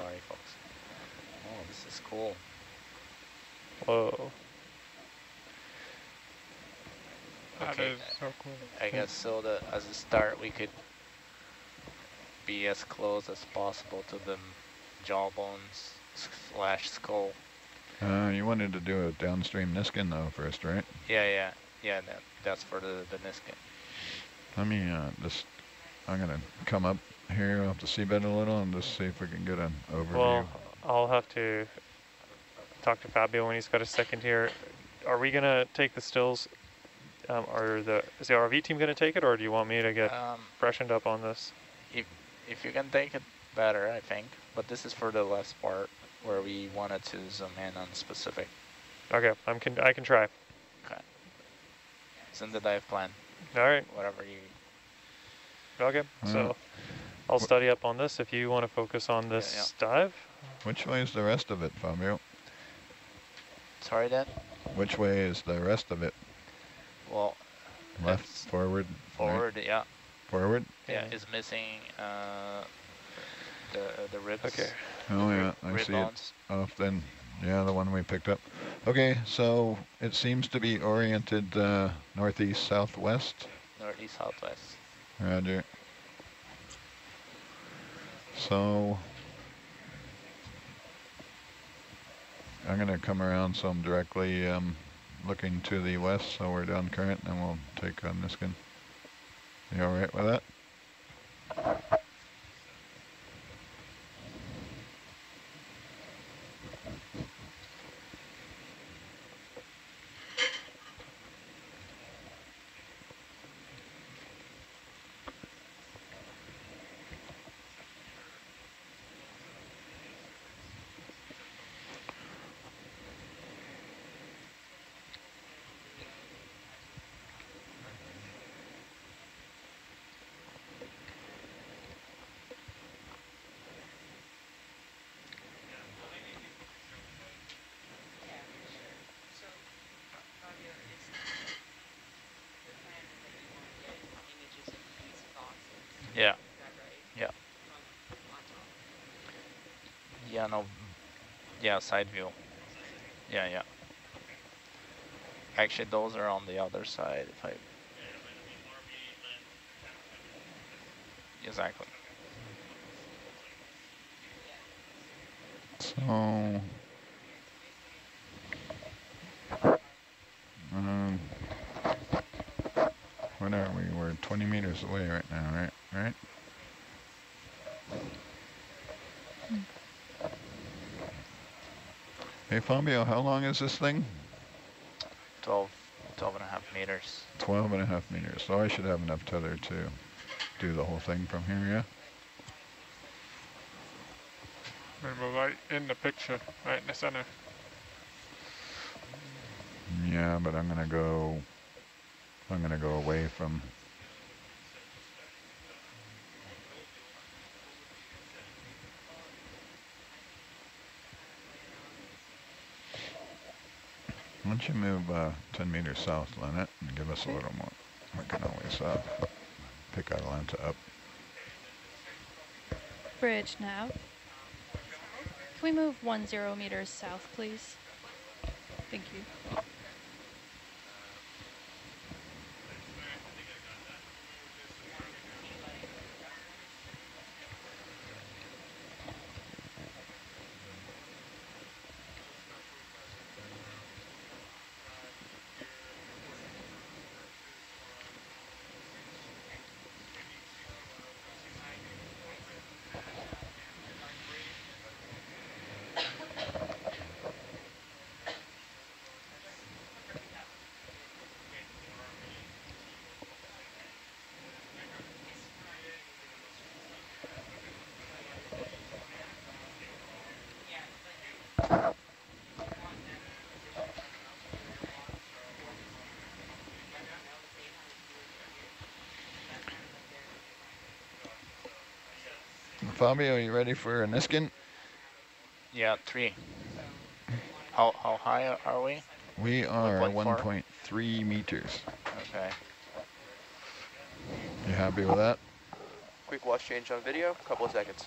MBARI folks. Oh, this is cool. Whoa. That Okay, is so cool. I guess so that as a start we could be as close as possible to the jawbones slash skull. Uh, you wanted to do a downstream Niskin though first, right? Yeah, yeah, yeah. That, that's for the the Niskin. Let me uh, just, I'm gonna come up here off the seabed a little and just see if we can get an overview. Well, I'll have to talk to Fabio when he's got a second here. Are we gonna take the stills? Um, are the is the RV team gonna take it, or do you want me to get Um, freshened up on this? if if you can take it better, I think. But this is for the last part where we wanted to zoom in on specific. Okay, I'm can I can try. Okay. It's in the dive plan. All right. Whatever you. Okay. So I'll study up on this. If you want to focus on this dive, Which way is the rest of it, Fabio? Sorry, then. Which way is the rest of it? Well, Left, forward, right? forward. Yeah. Forward? Yeah. Is missing uh, the the ribs. Okay. Oh the yeah, I see bones. it off then. Yeah, the one we picked up. Okay, so it seems to be oriented uh, northeast southwest. Northeast southwest. Roger. So I'm gonna come around so I'm directly um, looking to the west, so we're down current, and we'll take on Niskin. You all right with that? Yeah. Yeah. Yeah, no. Yeah, side view. Yeah, yeah. Actually, those are on the other side. If I. Exactly. So, um, what are we? We're 20 meters away right now, right? Right? Hey Fabio, how long is this thing? 12, 12 and a half meters. 12 and a half meters. So I should have enough tether to do the whole thing from here, yeah? And we're right in the picture, right in the center. Yeah, but I'm gonna go, I'm gonna go away from, why don't you move uh, 10 meters south, Lynette, and give us a little more. We can always uh, pick Atalanta up. Bridge nav. Can we move one zero meters south, please? Thank you. Fabio, are you ready for a Niskin? Yeah, three. How how high are- are we? We are 1.3 meters. Okay. You happy with that? Quick watch change on video, couple of seconds.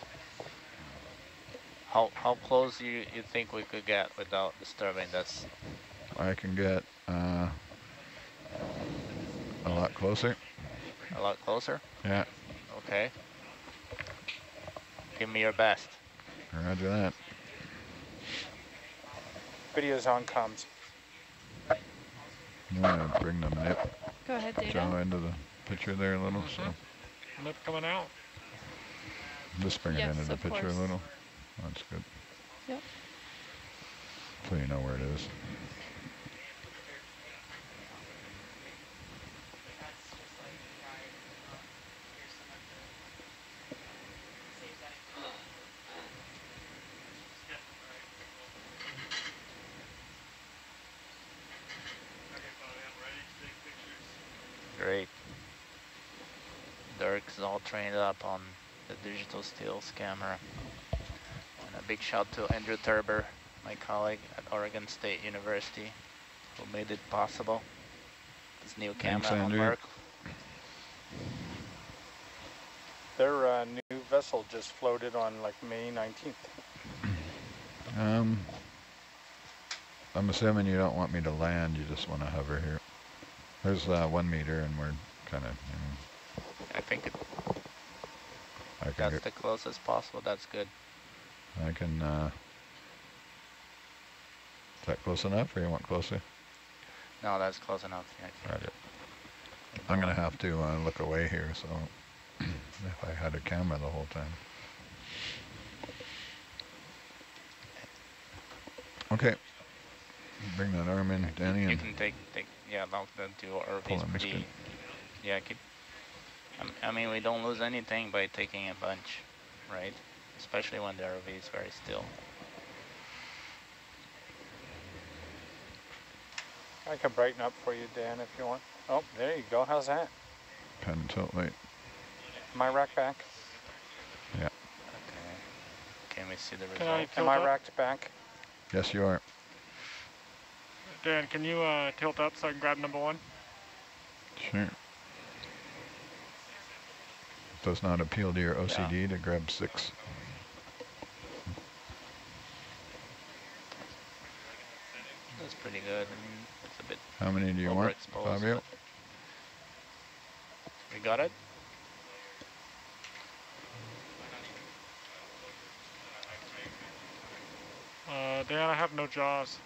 How how close you you think we could get without disturbing this? I can get uh, a lot closer. A lot closer? Yeah, Okay. Give me your best. roger that. Video's on comms. You want to bring the nip Go ahead, Joe Data. into the picture there a little? Mm-hmm. So Nip coming out. just bring Yes, it into the picture course. a little. That's good. Yep. So you know where it is. Great. Dirk's all trained up on the digital stills camera. And a big shout to Andrew Thurber, my colleague at Oregon State University, who made it possible. This new Thanks, camera on Andrew. work. Their uh, new vessel just floated on like May 19th. Um, I'm assuming you don't want me to land, you just want to hover here. There's uh, one meter and we're kind of, you I think it, know, I can, that's the closest possible. That's good. I can, uh, is that close enough or you want closer? No, that's close enough. Yeah. Roger. I'm gonna have to uh, look away here, so if I had a camera the whole time. Okay. Bring that arm in, Danny, You can take, take, yeah, long the dual Pull RV is on pretty, yeah, keep, I m- I mean, we don't lose anything by taking a bunch, right? Especially when the RV is very still. I can brighten up for you, Dan, if you want. Oh, there you go. How's that? pan and tilt light. Am I racked back? Yeah. Okay. Can we see the result? Can I tilt Am I up? racked back? Yes, you are. Dan, can you uh, tilt up so I can grab number one? Sure. Does not appeal to your OCD to grab six. That's pretty good. I mean, it's a bit How many do you want. Fabio? but- We got it? Uh, Dan, I have no jaws.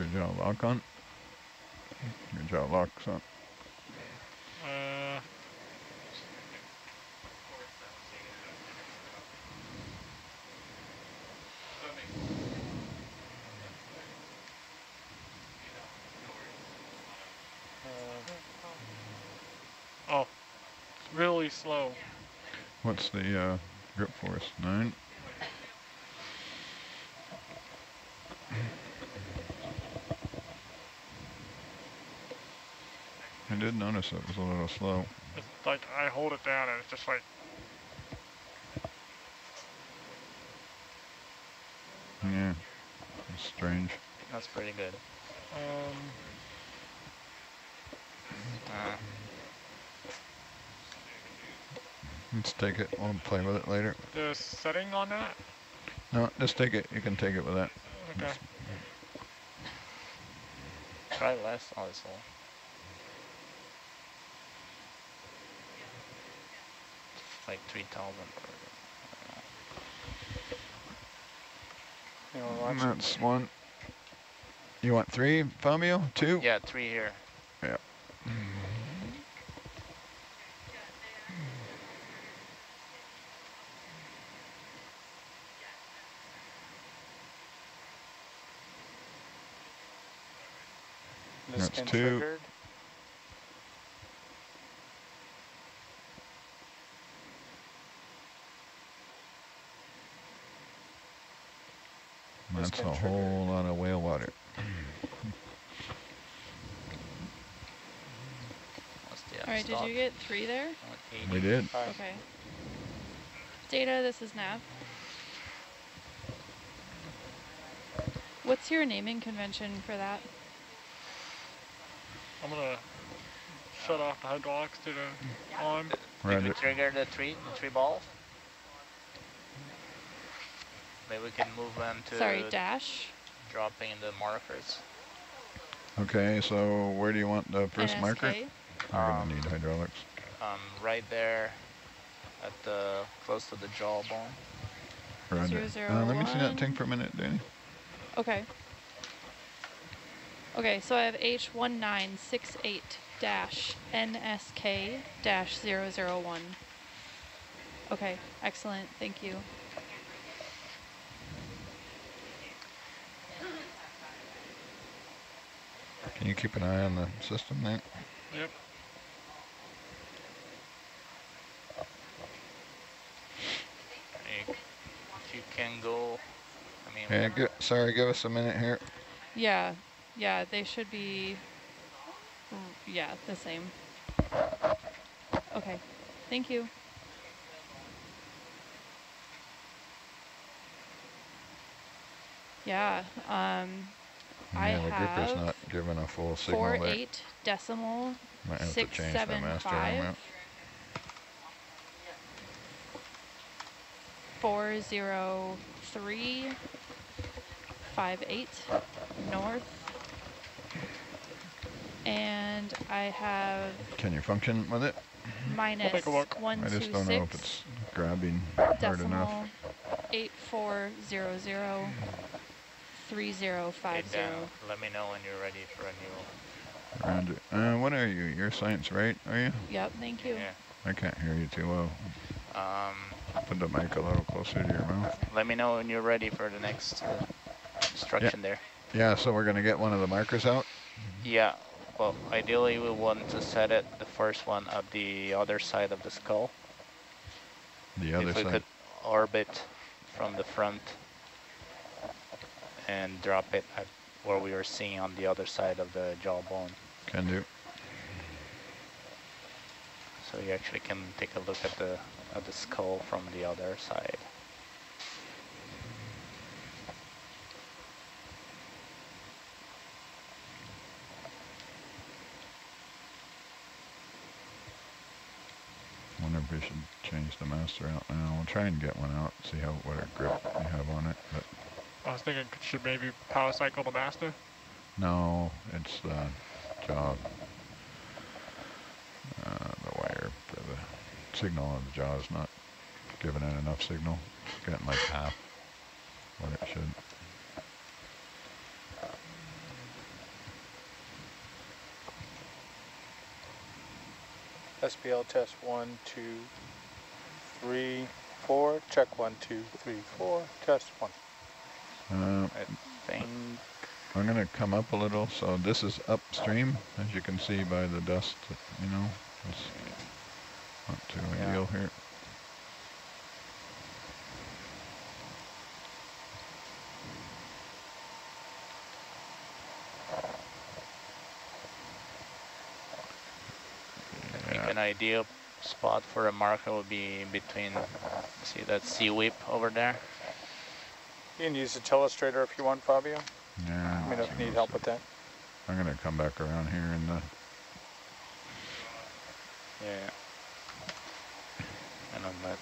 Your jaw lock on? Your jaw locks on. Uh, oh, it's really slow. What's the uh, grip force? Nine? Notice it was a little slow. It's like I hold it down and it's just like Yeah, it's strange. That's pretty good. um, Uh, Let's take it. We'll play with it later. the setting on that. No, just take it. You can take it with that. Okay. try less also. Like 3000 uh, You wanna And that's one. You want three, Fabio? Two? Yeah, three here. Yeah. This two. triggered. This That's a been triggered. whole lot of whale water. All right, did you get three there? We did. Okay. Data, this is Nav. What's your naming convention for that? I'm gonna shut off the hydraulics to the on. Did we Roger. trigger the three, the three balls? Maybe we can move them to Sorry, dash. dropping the markers. Okay, so where do you want the first marker? NSK. We're Um, gonna need hydraulics. Um, right there at the, close to the jawbone. Roger. zero, Uh, let me see that one. thing for a minute, Danny. Okay. Okay, so I have H1968 dash NSK dash 001. Okay, excellent. Thank you. Can you keep an eye on the system there? Yep. You- If you can go, I mean, Yeah, gi- sorry, give us a minute here. Yeah, yeah, they should be, yeah, the same. Okay, thank you. Yeah, um, I yeah, the gripper's have not giving a full signal four there. eight decimal Might have to six change that seven master arm five out. four zero three five eight north. And I have Can you function with it? minus take a look. one I two just don't know if it's grabbing hard enough. decimal eight four zero zero three zero hey, five Dan, zero. let me know when you're ready for a new. Roger. Uh, what are you? You're science, right? Are you? Yep, thank you. Yeah. I can't hear you too well. Um, Put the mic a little closer to your mouth. let me know when you're ready for the next uh, instruction there. Yeah, so we're gonna get one of the markers out. Yeah. Well, ideally we want to set it, the first one, at the other side of the skull. The other if we side. could orbit from the front and drop it at where we were seeing on the other side of the jawbone. Can do. So you actually can take a look at the at the skull from the other side. Wonder if we should change the master out now. We'll try and get one out, see how what a grip we have on it. But I was thinking, should maybe power cycle the master? no, it's the jaw, uh, the wire for the signal on the jaw is not giving it enough signal. It's getting like half what it should. SPL test one, two, three, four. Check one, two, three, four. Test one. Uh, I think. I'm gonna come up a little, so this is upstream, as you can see by the dust, you know, it's not too Yeah. ideal here. An ideal spot for a marker would be between, see that sea whip over there? You can use the telestrator if you want, Fabio. Yeah. Let me know if you need help with that. I'm gonna come back around here and, uh, Yeah. And on that.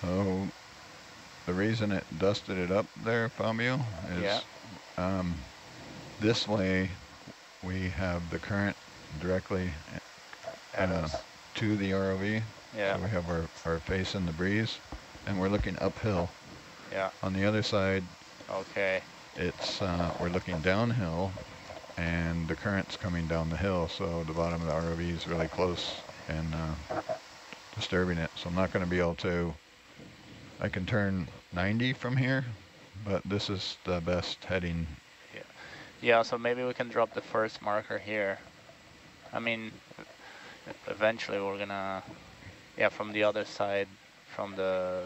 so the reason it dusted it up there, Fabio, is Yeah. um, this way we have the current directly At uh, to the ROV. Yeah. So we have our, our face in the breeze and we're looking uphill. Yeah. On the other side, Okay. it's uh, we're looking downhill and the current's coming down the hill so the bottom of the ROV is really close and uh, disturbing it so I'm not going to be able to I can turn 90 from here, but this is the best heading. Yeah, yeah so maybe we can drop the first marker here. I mean, eventually we're gonna, yeah, from the other side, from the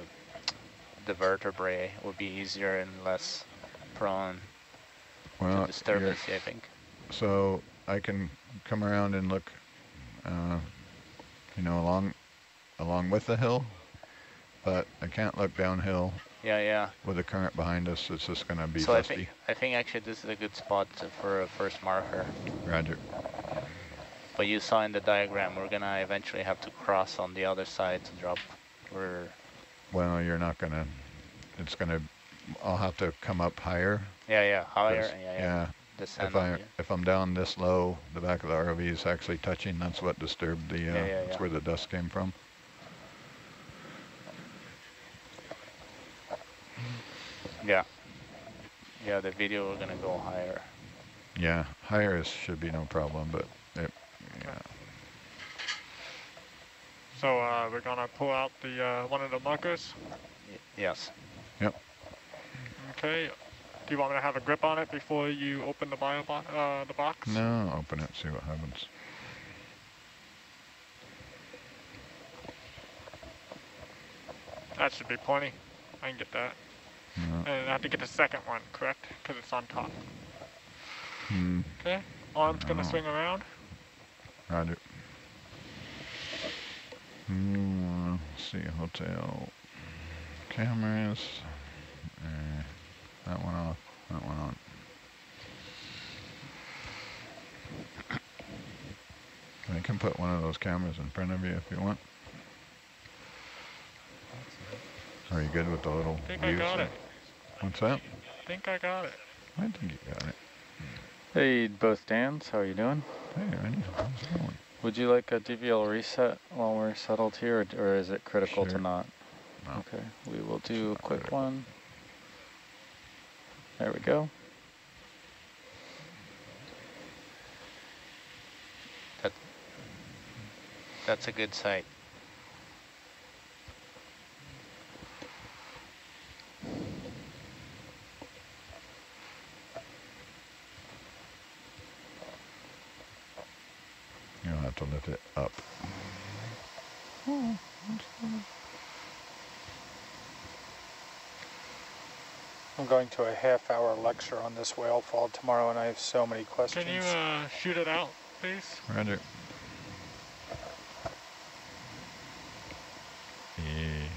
the vertebrae would be easier and less prone Well, to disturbance, I think. So I can come around and look, uh, you know, along along with the hill, but I can't look downhill Yeah, yeah. with the current behind us. It's just going to be so I dusty. think I think actually this is a good spot to, for a first marker. Roger. But you saw in the diagram, we're gonna eventually have to cross on the other side to drop. We're Well, you're not going to, it's going to, I'll have to come up higher. yeah, yeah, higher, yeah, yeah. Descend If, I, you. if I'm down this low, the back of the ROV is actually touching. That's what disturbed the, uh, Yeah, yeah, that's where the dust came from. Yeah. Yeah, the video we're gonna go higher. Yeah, higher is, should be no problem, but it, yeah. So uh, we're gonna pull out the uh, one of the markers. Y yes. Yep. Okay. Do you want me to have a grip on it before you open the bio bo uh, the box? No, open it, see what happens. That should be plenty. I can get that. No. And I have to get the second one, correct? Because it's on top. Hmm, Okay. Arm's gonna No. swing around. Roger. Hmm, let's see, hotel cameras. Eh, that one off, that one on. I can put one of those cameras in front of you if you want. Are you good with the little I think I got there? it. What's that? I think I got it. I think you got it. Hey, both Dans, how are you doing? Hey, Ernie, how's it going? Would you like a DVL reset while we're settled here, or, or is it critical Sure. to not? No. Okay, we will do a quick critical. one. There we go. That's a good site. You'll have to lift it up. I'm going to a half hour lecture on this whale fall tomorrow and I have so many questions. Can you uh, shoot it out, please? Roger. Yeah.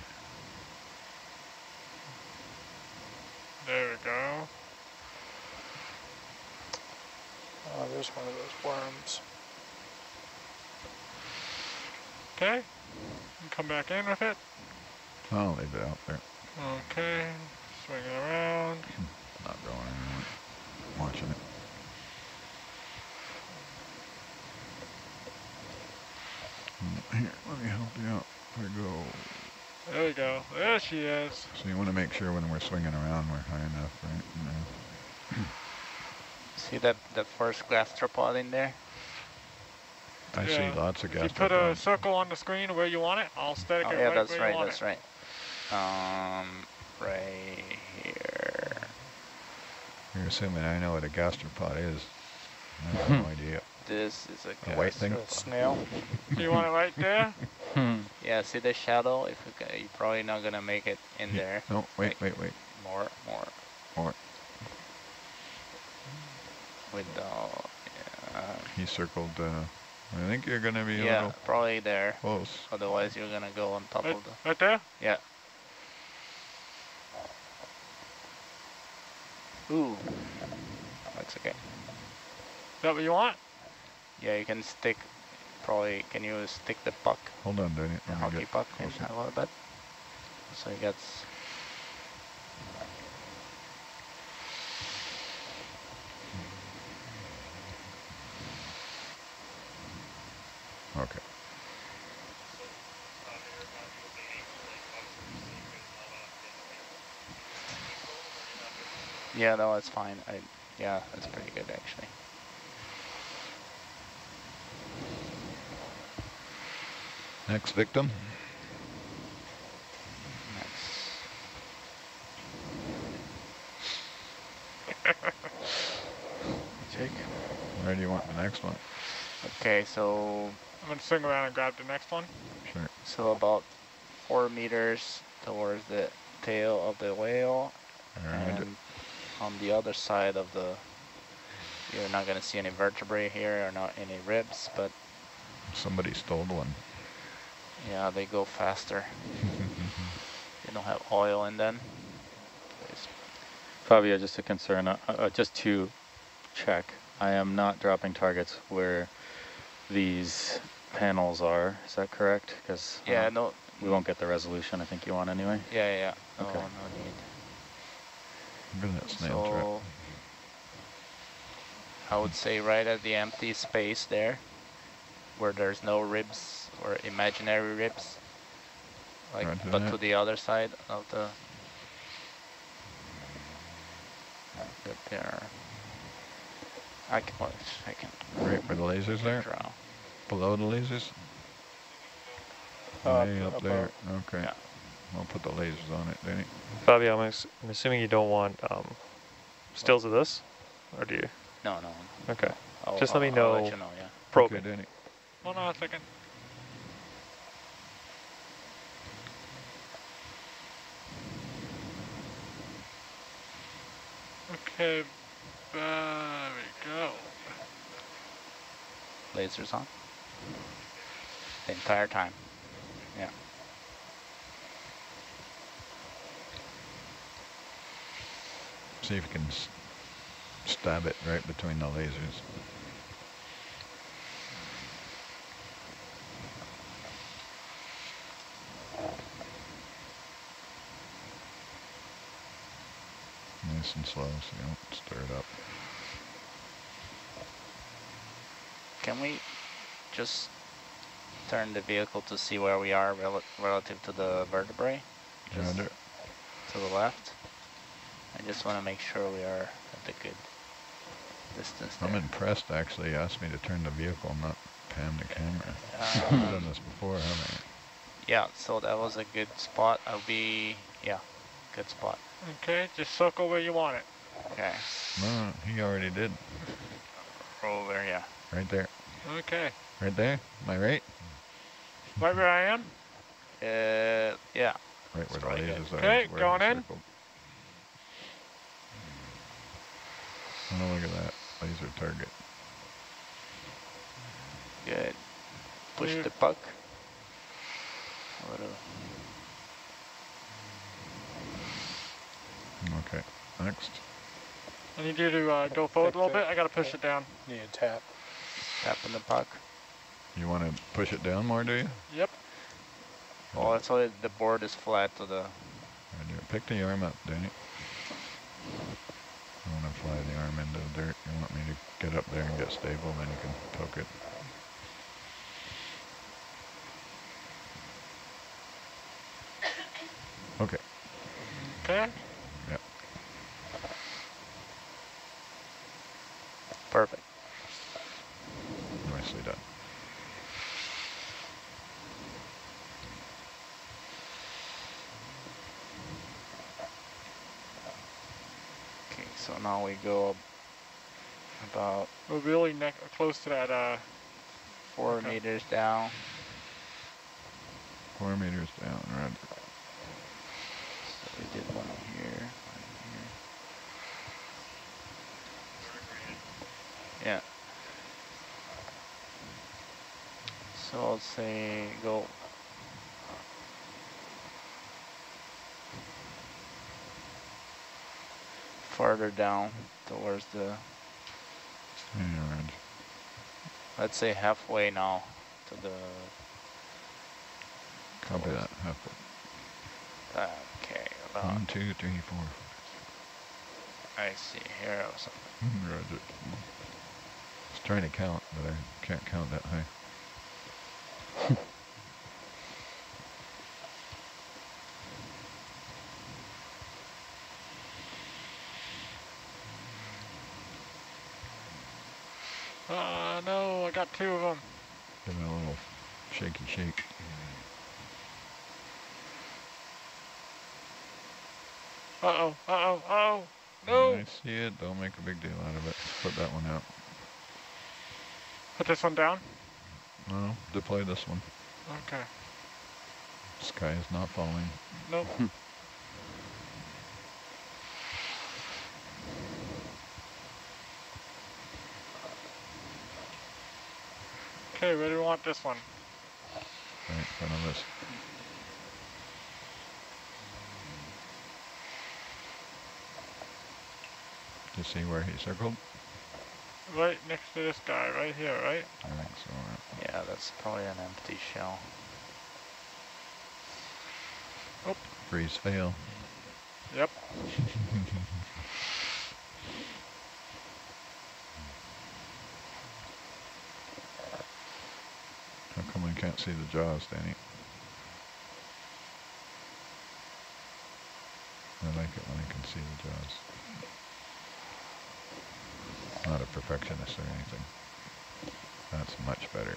There we go. Oh, there's one of those worms. Okay. And come back in with it. I'll leave it out there. Okay. Swing it around. Not going anywhere. Watching it. Here, let me help you out. There we go. There we go. There she is. So you want to make sure when we're swinging around we're high enough, right? No. See that that first gastropod in there? I Yeah. see lots of If you put a gastropods. circle on the screen where you want it, I'll static Oh it yeah, right that's where right, you want that's it. right. Um, right here. You're assuming I know what a gastropod is. I have no idea. This is a, A white thing? A snail. Do you want it right there? Yeah, see the shadow? If you ca- you're probably not gonna make it in there. No, wait, wait, wait. More, more. More. With the, yeah, He circled, uh, I think you're going to be a yeah, little probably there. close. Otherwise, you're gonna go on top Right, of the. right there? Yeah. Ooh, that's okay. Is that what you want? Yeah, you can stick. Probably can you stick the puck, Hold on, Danny. the Let me hockey get puck, in a little bit. So it gets. Okay. Yeah, no, that's fine. I, yeah, that's pretty good actually. Next victim. Next. Jake. Where do you want the next one? Okay, so I'm gonna swing around and grab the next one. Sure. so about four meters towards the tail of the whale, Around and on the other side of the, you're not gonna see any vertebrae here or not any ribs, but Somebody stole one. yeah, they go faster. they don't have oil in them. It's- Fabio, just a concern, uh, uh, just to check, I am not dropping targets where these panels are, is that correct? Because uh, Yeah, no, we won't get the resolution I think you want anyway. yeah, yeah, no, Okay. no need. Look at that snail trap. So I would say right at the empty space there, where there's no ribs or imaginary ribs, like Roger but that. to the other side of the. That there. I can. well, I can Right where the lasers there? draw. Below the lasers? Uh, Way up above. there. Okay. Yeah. I'll put the lasers on it, Danny. Fabio, I'm, I'm assuming you don't want um, stills of this, or do you? No, no. Okay. I'll, Just let me I'll- I'll know. let you know, yeah. Probing. Okay, Danny. Hold on a second. Okay, there we go. Lasers on. The entire time. Yeah. See if you can stab it right between the lasers. Nice and slow so you don't stir it up. Can we just turn the vehicle to see where we are rel relative to the vertebrae? Just Roger. to the left. I just want to make sure we are at the good distance I'm impressed actually. You asked me to turn the vehicle, not pan the camera. Uh, I've done this before, haven't I? yeah, so that was a good spot. I'll be, yeah, good spot. Okay, just circle where you want it. Okay, No, he already did. over, yeah. Right there. Okay, Right there? Am I right? Right where I am. Uh, yeah, Right where That's the right, yeah. lasers are. Okay, going in. circled. Oh, look at that. Laser target. good. Push Clear. the puck. Okay, next. I need you to uh, go forward a little bit. I gotta push it down. Need a tap. Tapping the puck. You want to push it down more, do you? Yep. Well, that's why the board is flat to the. Pick the arm up, Danny. I want to fly the arm into the dirt. You want me to get up there and get stable, then you can poke it. Okay. Okay. Yep. Perfect. Nicely done. Okay, so now we go about We're really ne close to that. Uh, four Okay. meters down. Four meters down, roger. So we did one here, one here. Yeah. So I'll say go farther down towards the, Yeah, let's say halfway now to the, Copy that. Halfway. okay, about, One, two, three, four. I see, here or something. Roger. I was trying to count, but I can't count that high. uh, no, I got two of them. Give it a little shaky shake. Uh oh. Uh oh. Uh oh. No. I see it. Don't make a big deal out of it. Put that one out. Put this one down? No, deploy this one. Okay. Sky is not falling. Nope. okay, where do we want this one? Right in front of us. You see where he circled? Right next to this guy, right here, right? I think so. Yeah, that's probably an empty shell. Oh. Freeze fail. Yep. How come I can't see the jaws, Danny? I like it when I can see the jaws. Not a perfectionist or anything. That's much better.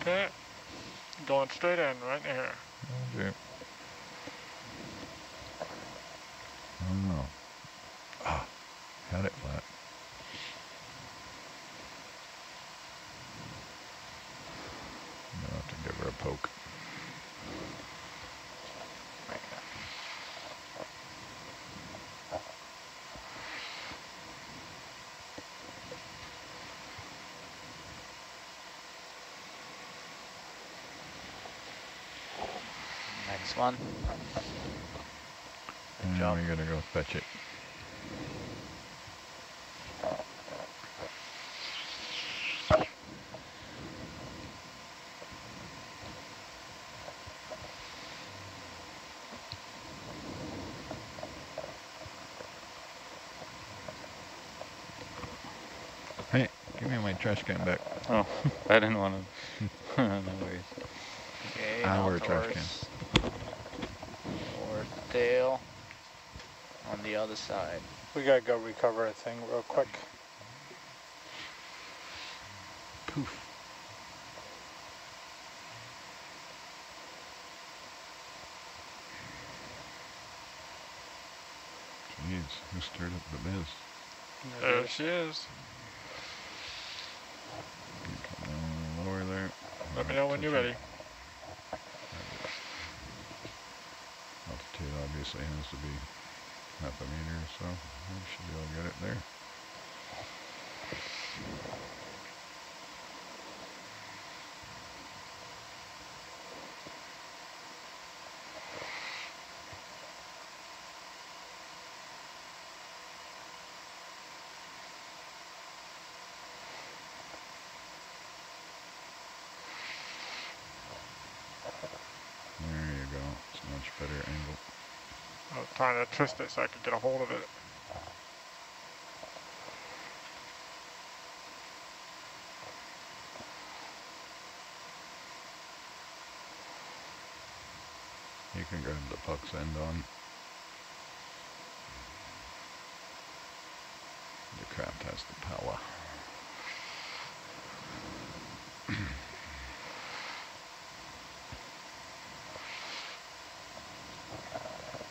Okay. Going straight in, right here. Okay. Oh. Ah, had it flat. I'll have to give her a poke. Next one. And job. we gotta go fetch it. Hey, give me my trash can back. Oh, I didn't want to. no worries. Okay, Our now trash can. Towards- Toward the tail. On the other side. We gotta go recover a thing real quick. Poof. Jeez, who stirred up the biz? There she is. Come down lower there. Let me know when you're ready. Altitude obviously has to be half a meter or so. We should be able to get it. There you go. It's a much better angle. I was trying to twist it so I could get a hold of it. You can grab the puck's end on. The craft has the power.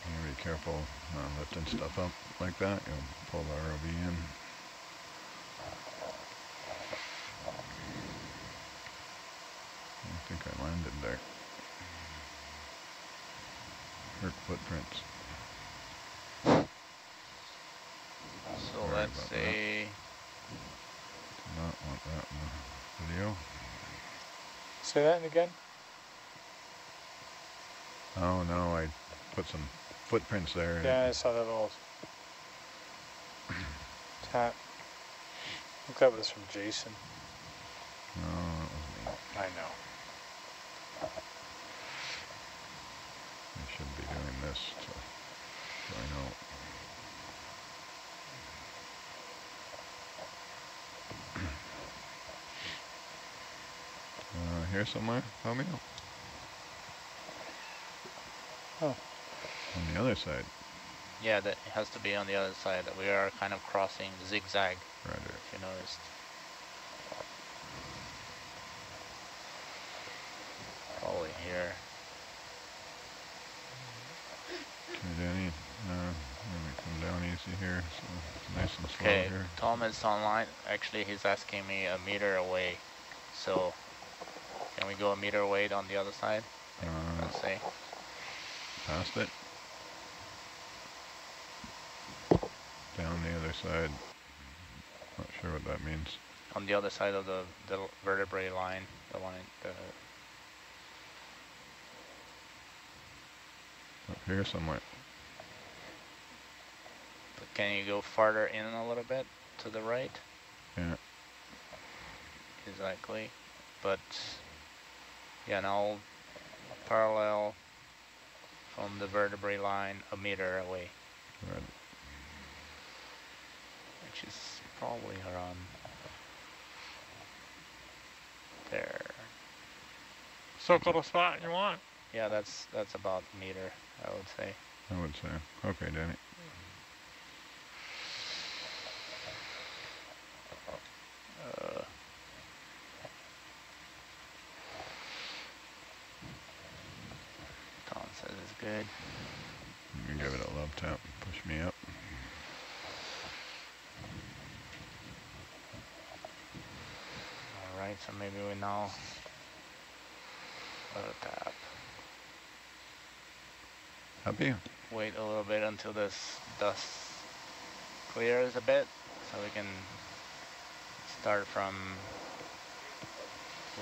You be careful not lifting stuff up like that. You'll pull the ROV in. I think I landed there. Herc footprints. So Sorry let's about that. say Do not want that in the video. Say that again? Oh no, I put some footprints there. Yeah, I saw that little tap. I think that was from Jason. No, that was me. I know. I shouldn't be doing this so I know. Uh, here somewhere, Romeo? Oh. On the other side, yeah, that has to be on the other side. That we are kind of crossing zigzag. Roger. If you noticed. Probably here. Danny, uh, let me come down easy here. So it's nice and slow Okay, here. Tom is online. Actually, he's asking me a meter away. So, can we go a meter away on the other side? Uh, Let's see. past it. Down the other side. Not sure what that means. On the other side of the, the vertebrae line, the line, the, Up here somewhere. can you go farther in a little bit to the right? Yeah. Exactly. But, yeah, now parallel from the vertebrae line a meter away. Right. Which is probably around there. Circle the spot you want. Yeah, that's that's about a meter, I would say. I would say. Okay, Danny. Uh, Tom says it's good. You give it a love tap. Push me up. All right, so maybe we now let it tap. Happy? Wait a little bit until this dust clears a bit, so we can start from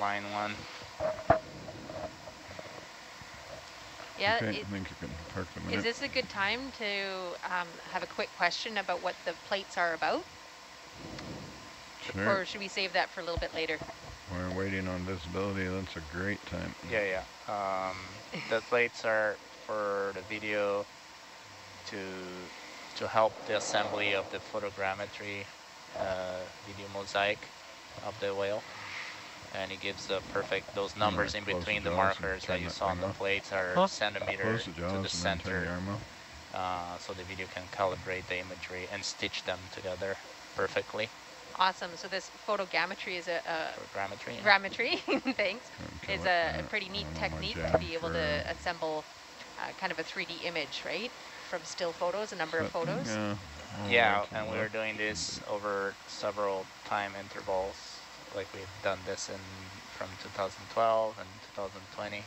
line one. Yeah, okay, it- I think you can park a minute. Is this a good time to um, have a quick question about what the plates are about? Sure. Or should we save that for a little bit later? We're waiting on visibility. That's a great time. Yeah, yeah. Um, the plates are for the video to to help the assembly of the photogrammetry uh, video mosaic of the whale. And it gives the perfect, those numbers in close the between the markers that you saw on the off. plates are Huh? centimeter Close to the and then center. the arm. Uh, so the video can calibrate the imagery and stitch them together perfectly. Awesome. So this photogrammetry is a, a Photogrammetry, yeah. grammetry, thanks, Okay, is what- a uh, pretty neat I don't know, technique to be able to assemble uh, kind of a 3D image, right? From still photos, a number of photos. Yeah. all Yeah, way and the we were doing this over several time intervals. Like we've done this in from 2012 and 2020,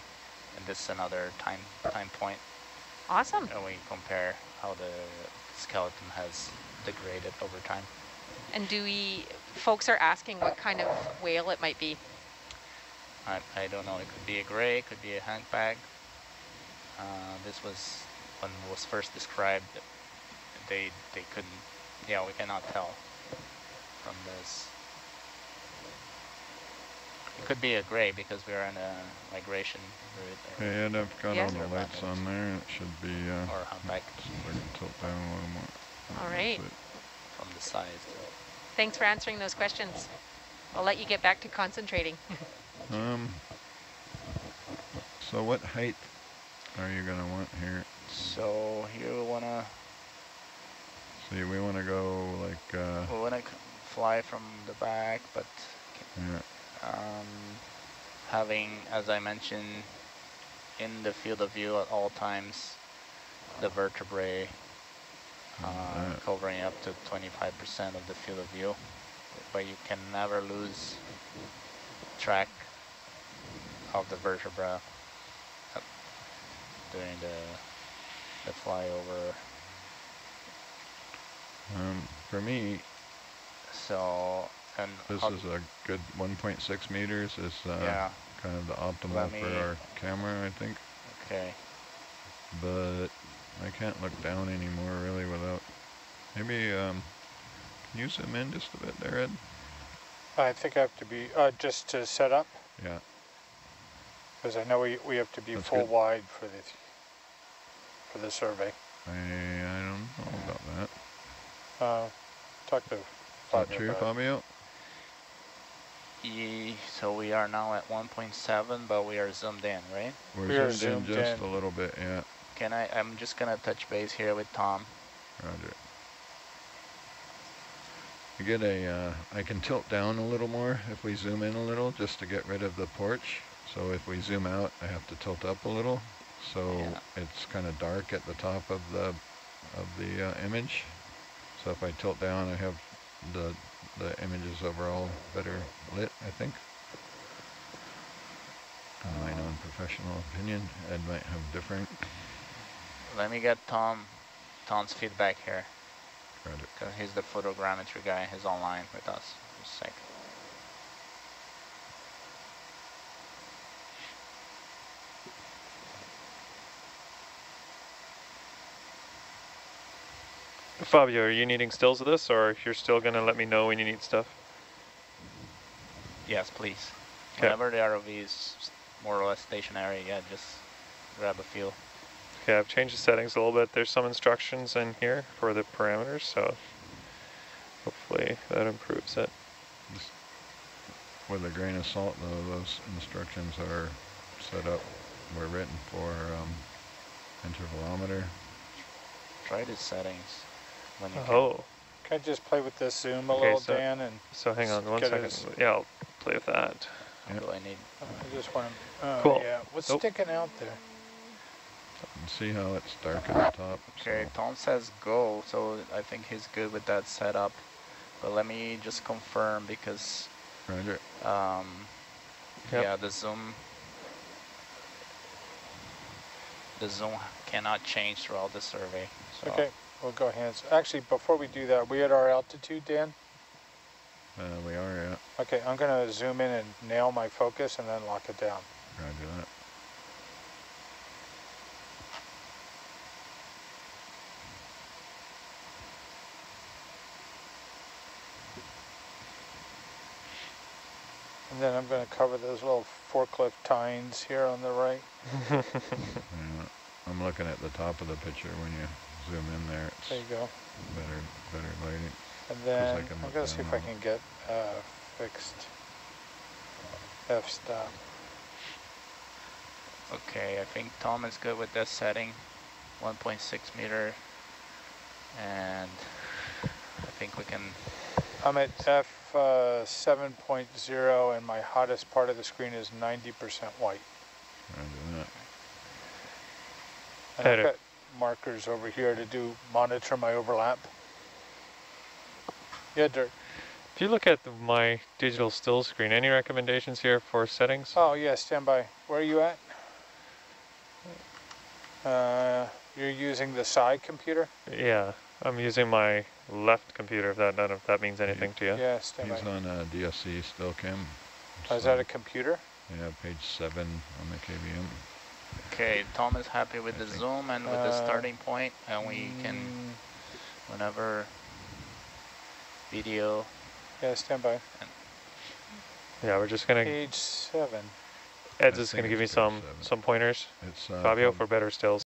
and this is another time time point. Awesome. And we compare how the skeleton has degraded over time. And do we, folks are asking what kind of whale it might be. I, I don't know, it could be a gray, it could be a humpback. Uh, this was, when it was first described, they, they couldn't, yeah, we cannot tell from this. It could be a gray because we're on a migration route. or- Okay, and I've got Yeah. all the lights on there. It should be. Uh, Or humpback see if I can tilt down a little more. All right. That's from the size. Thanks for answering those questions. I'll let you get back to concentrating. Um. So what height are you gonna want here? So here we wanna, See, we want to go like. Uh, we wanna fly from the back, but yeah. um, having, as I mentioned, in the field of view at all times, the vertebrae uh, that. covering up to 25% of the field of view, but you can never lose track of the vertebra uh, during the the flyover. Um. For me, So, and this is a good 1.6 meters. Is uh, Yeah. kind of the optimal Let for our camera, I think. okay. But I can't look down anymore really without. Maybe um. Can you zoom in just a bit there, Ed? I think I have to be, uh, just to set up, Yeah. because I know we, we have to be That's full good. wide for the, for the survey. I I don't know about that. Uh, talk to Is that Fabio true. Fabio? Ye, so we are now at 1.7, but we are zoomed in, right? We're We are zoomed, in zoomed just in. a little bit, yeah. Can I, I'm just gonna touch base here with Tom. Roger. I get a, uh, I can tilt down a little more if we zoom in a little, just to get rid of the porch. So if we zoom out, I have to tilt up a little. So Yeah. it's kind of dark at the top of the, of the uh, image. So if I tilt down, I have the the images overall better lit, I think. In my non-professional opinion, Ed might have different. Let me get Tom, Tom's feedback here. Roger. Cause he's the photogrammetry guy. He's online with us. Just a sec. Fabio, are you needing stills of this, or you're still gonna let me know when you need stuff? Yes, please. 'Kay. Whenever the ROV is more or less stationary, yeah, just grab a feel. Okay, I've changed the settings a little bit. There's some instructions in here for the parameters, so hopefully that improves it. With a grain of salt, though, those instructions are set up, were written for um, intervalometer. Try the settings when you can. Oh, Can I just play with this zoom a Okay, little, so- Dan? And so hang on one get second. us- Yeah, I'll play with that. What do I need? I just want to. Oh, Cool. Yeah. What's Nope. sticking out there? And see how it's dark at the top? Okay, so- Tom says go, so I think he's good with that setup. But let me just confirm because Roger. um, Yep. yeah, the zoom the zoom cannot change throughout the survey. So Okay, we'll go hands. Actually, before we do that, we at our altitude, Dan. Uh, we are, yeah. Okay, I'm gonna zoom in and nail my focus and then lock it down. Roger that. And then I'm gonna cover those little forklift tines here on the right. Yeah, I'm looking at the top of the picture when you zoom in there. It's There you go. better, better lighting. And 'cause then I can I'm gonna see if I can get uh, fixed f-stop. Okay, I think Tom is good with this setting, 1.6 meter, and I think we can. I'm at f uh, 7.0 and my hottest part of the screen is 90% white. And I've got markers over here to do monitor my overlap. Yeah, Dirk. If you look at the, my digital still screen, any recommendations here for settings? Oh yeah, stand by. Where are you at? Uh, you're using the Psi computer? Yeah, I'm using my left computer. If that none of that means anything to you. Yeah, stand by. He's on uh, DSC still, Kim. Oh, is that a computer? Yeah, page seven on the KVM. Okay, Tom is happy with the zoom and with the Uh, starting point, and we can, mm, whenever video. Yeah, stand by. Yeah, we're just gonna. Page seven. Ed's I just gonna give me some seven. some pointers. It's uh, Fabio prob- for better stills.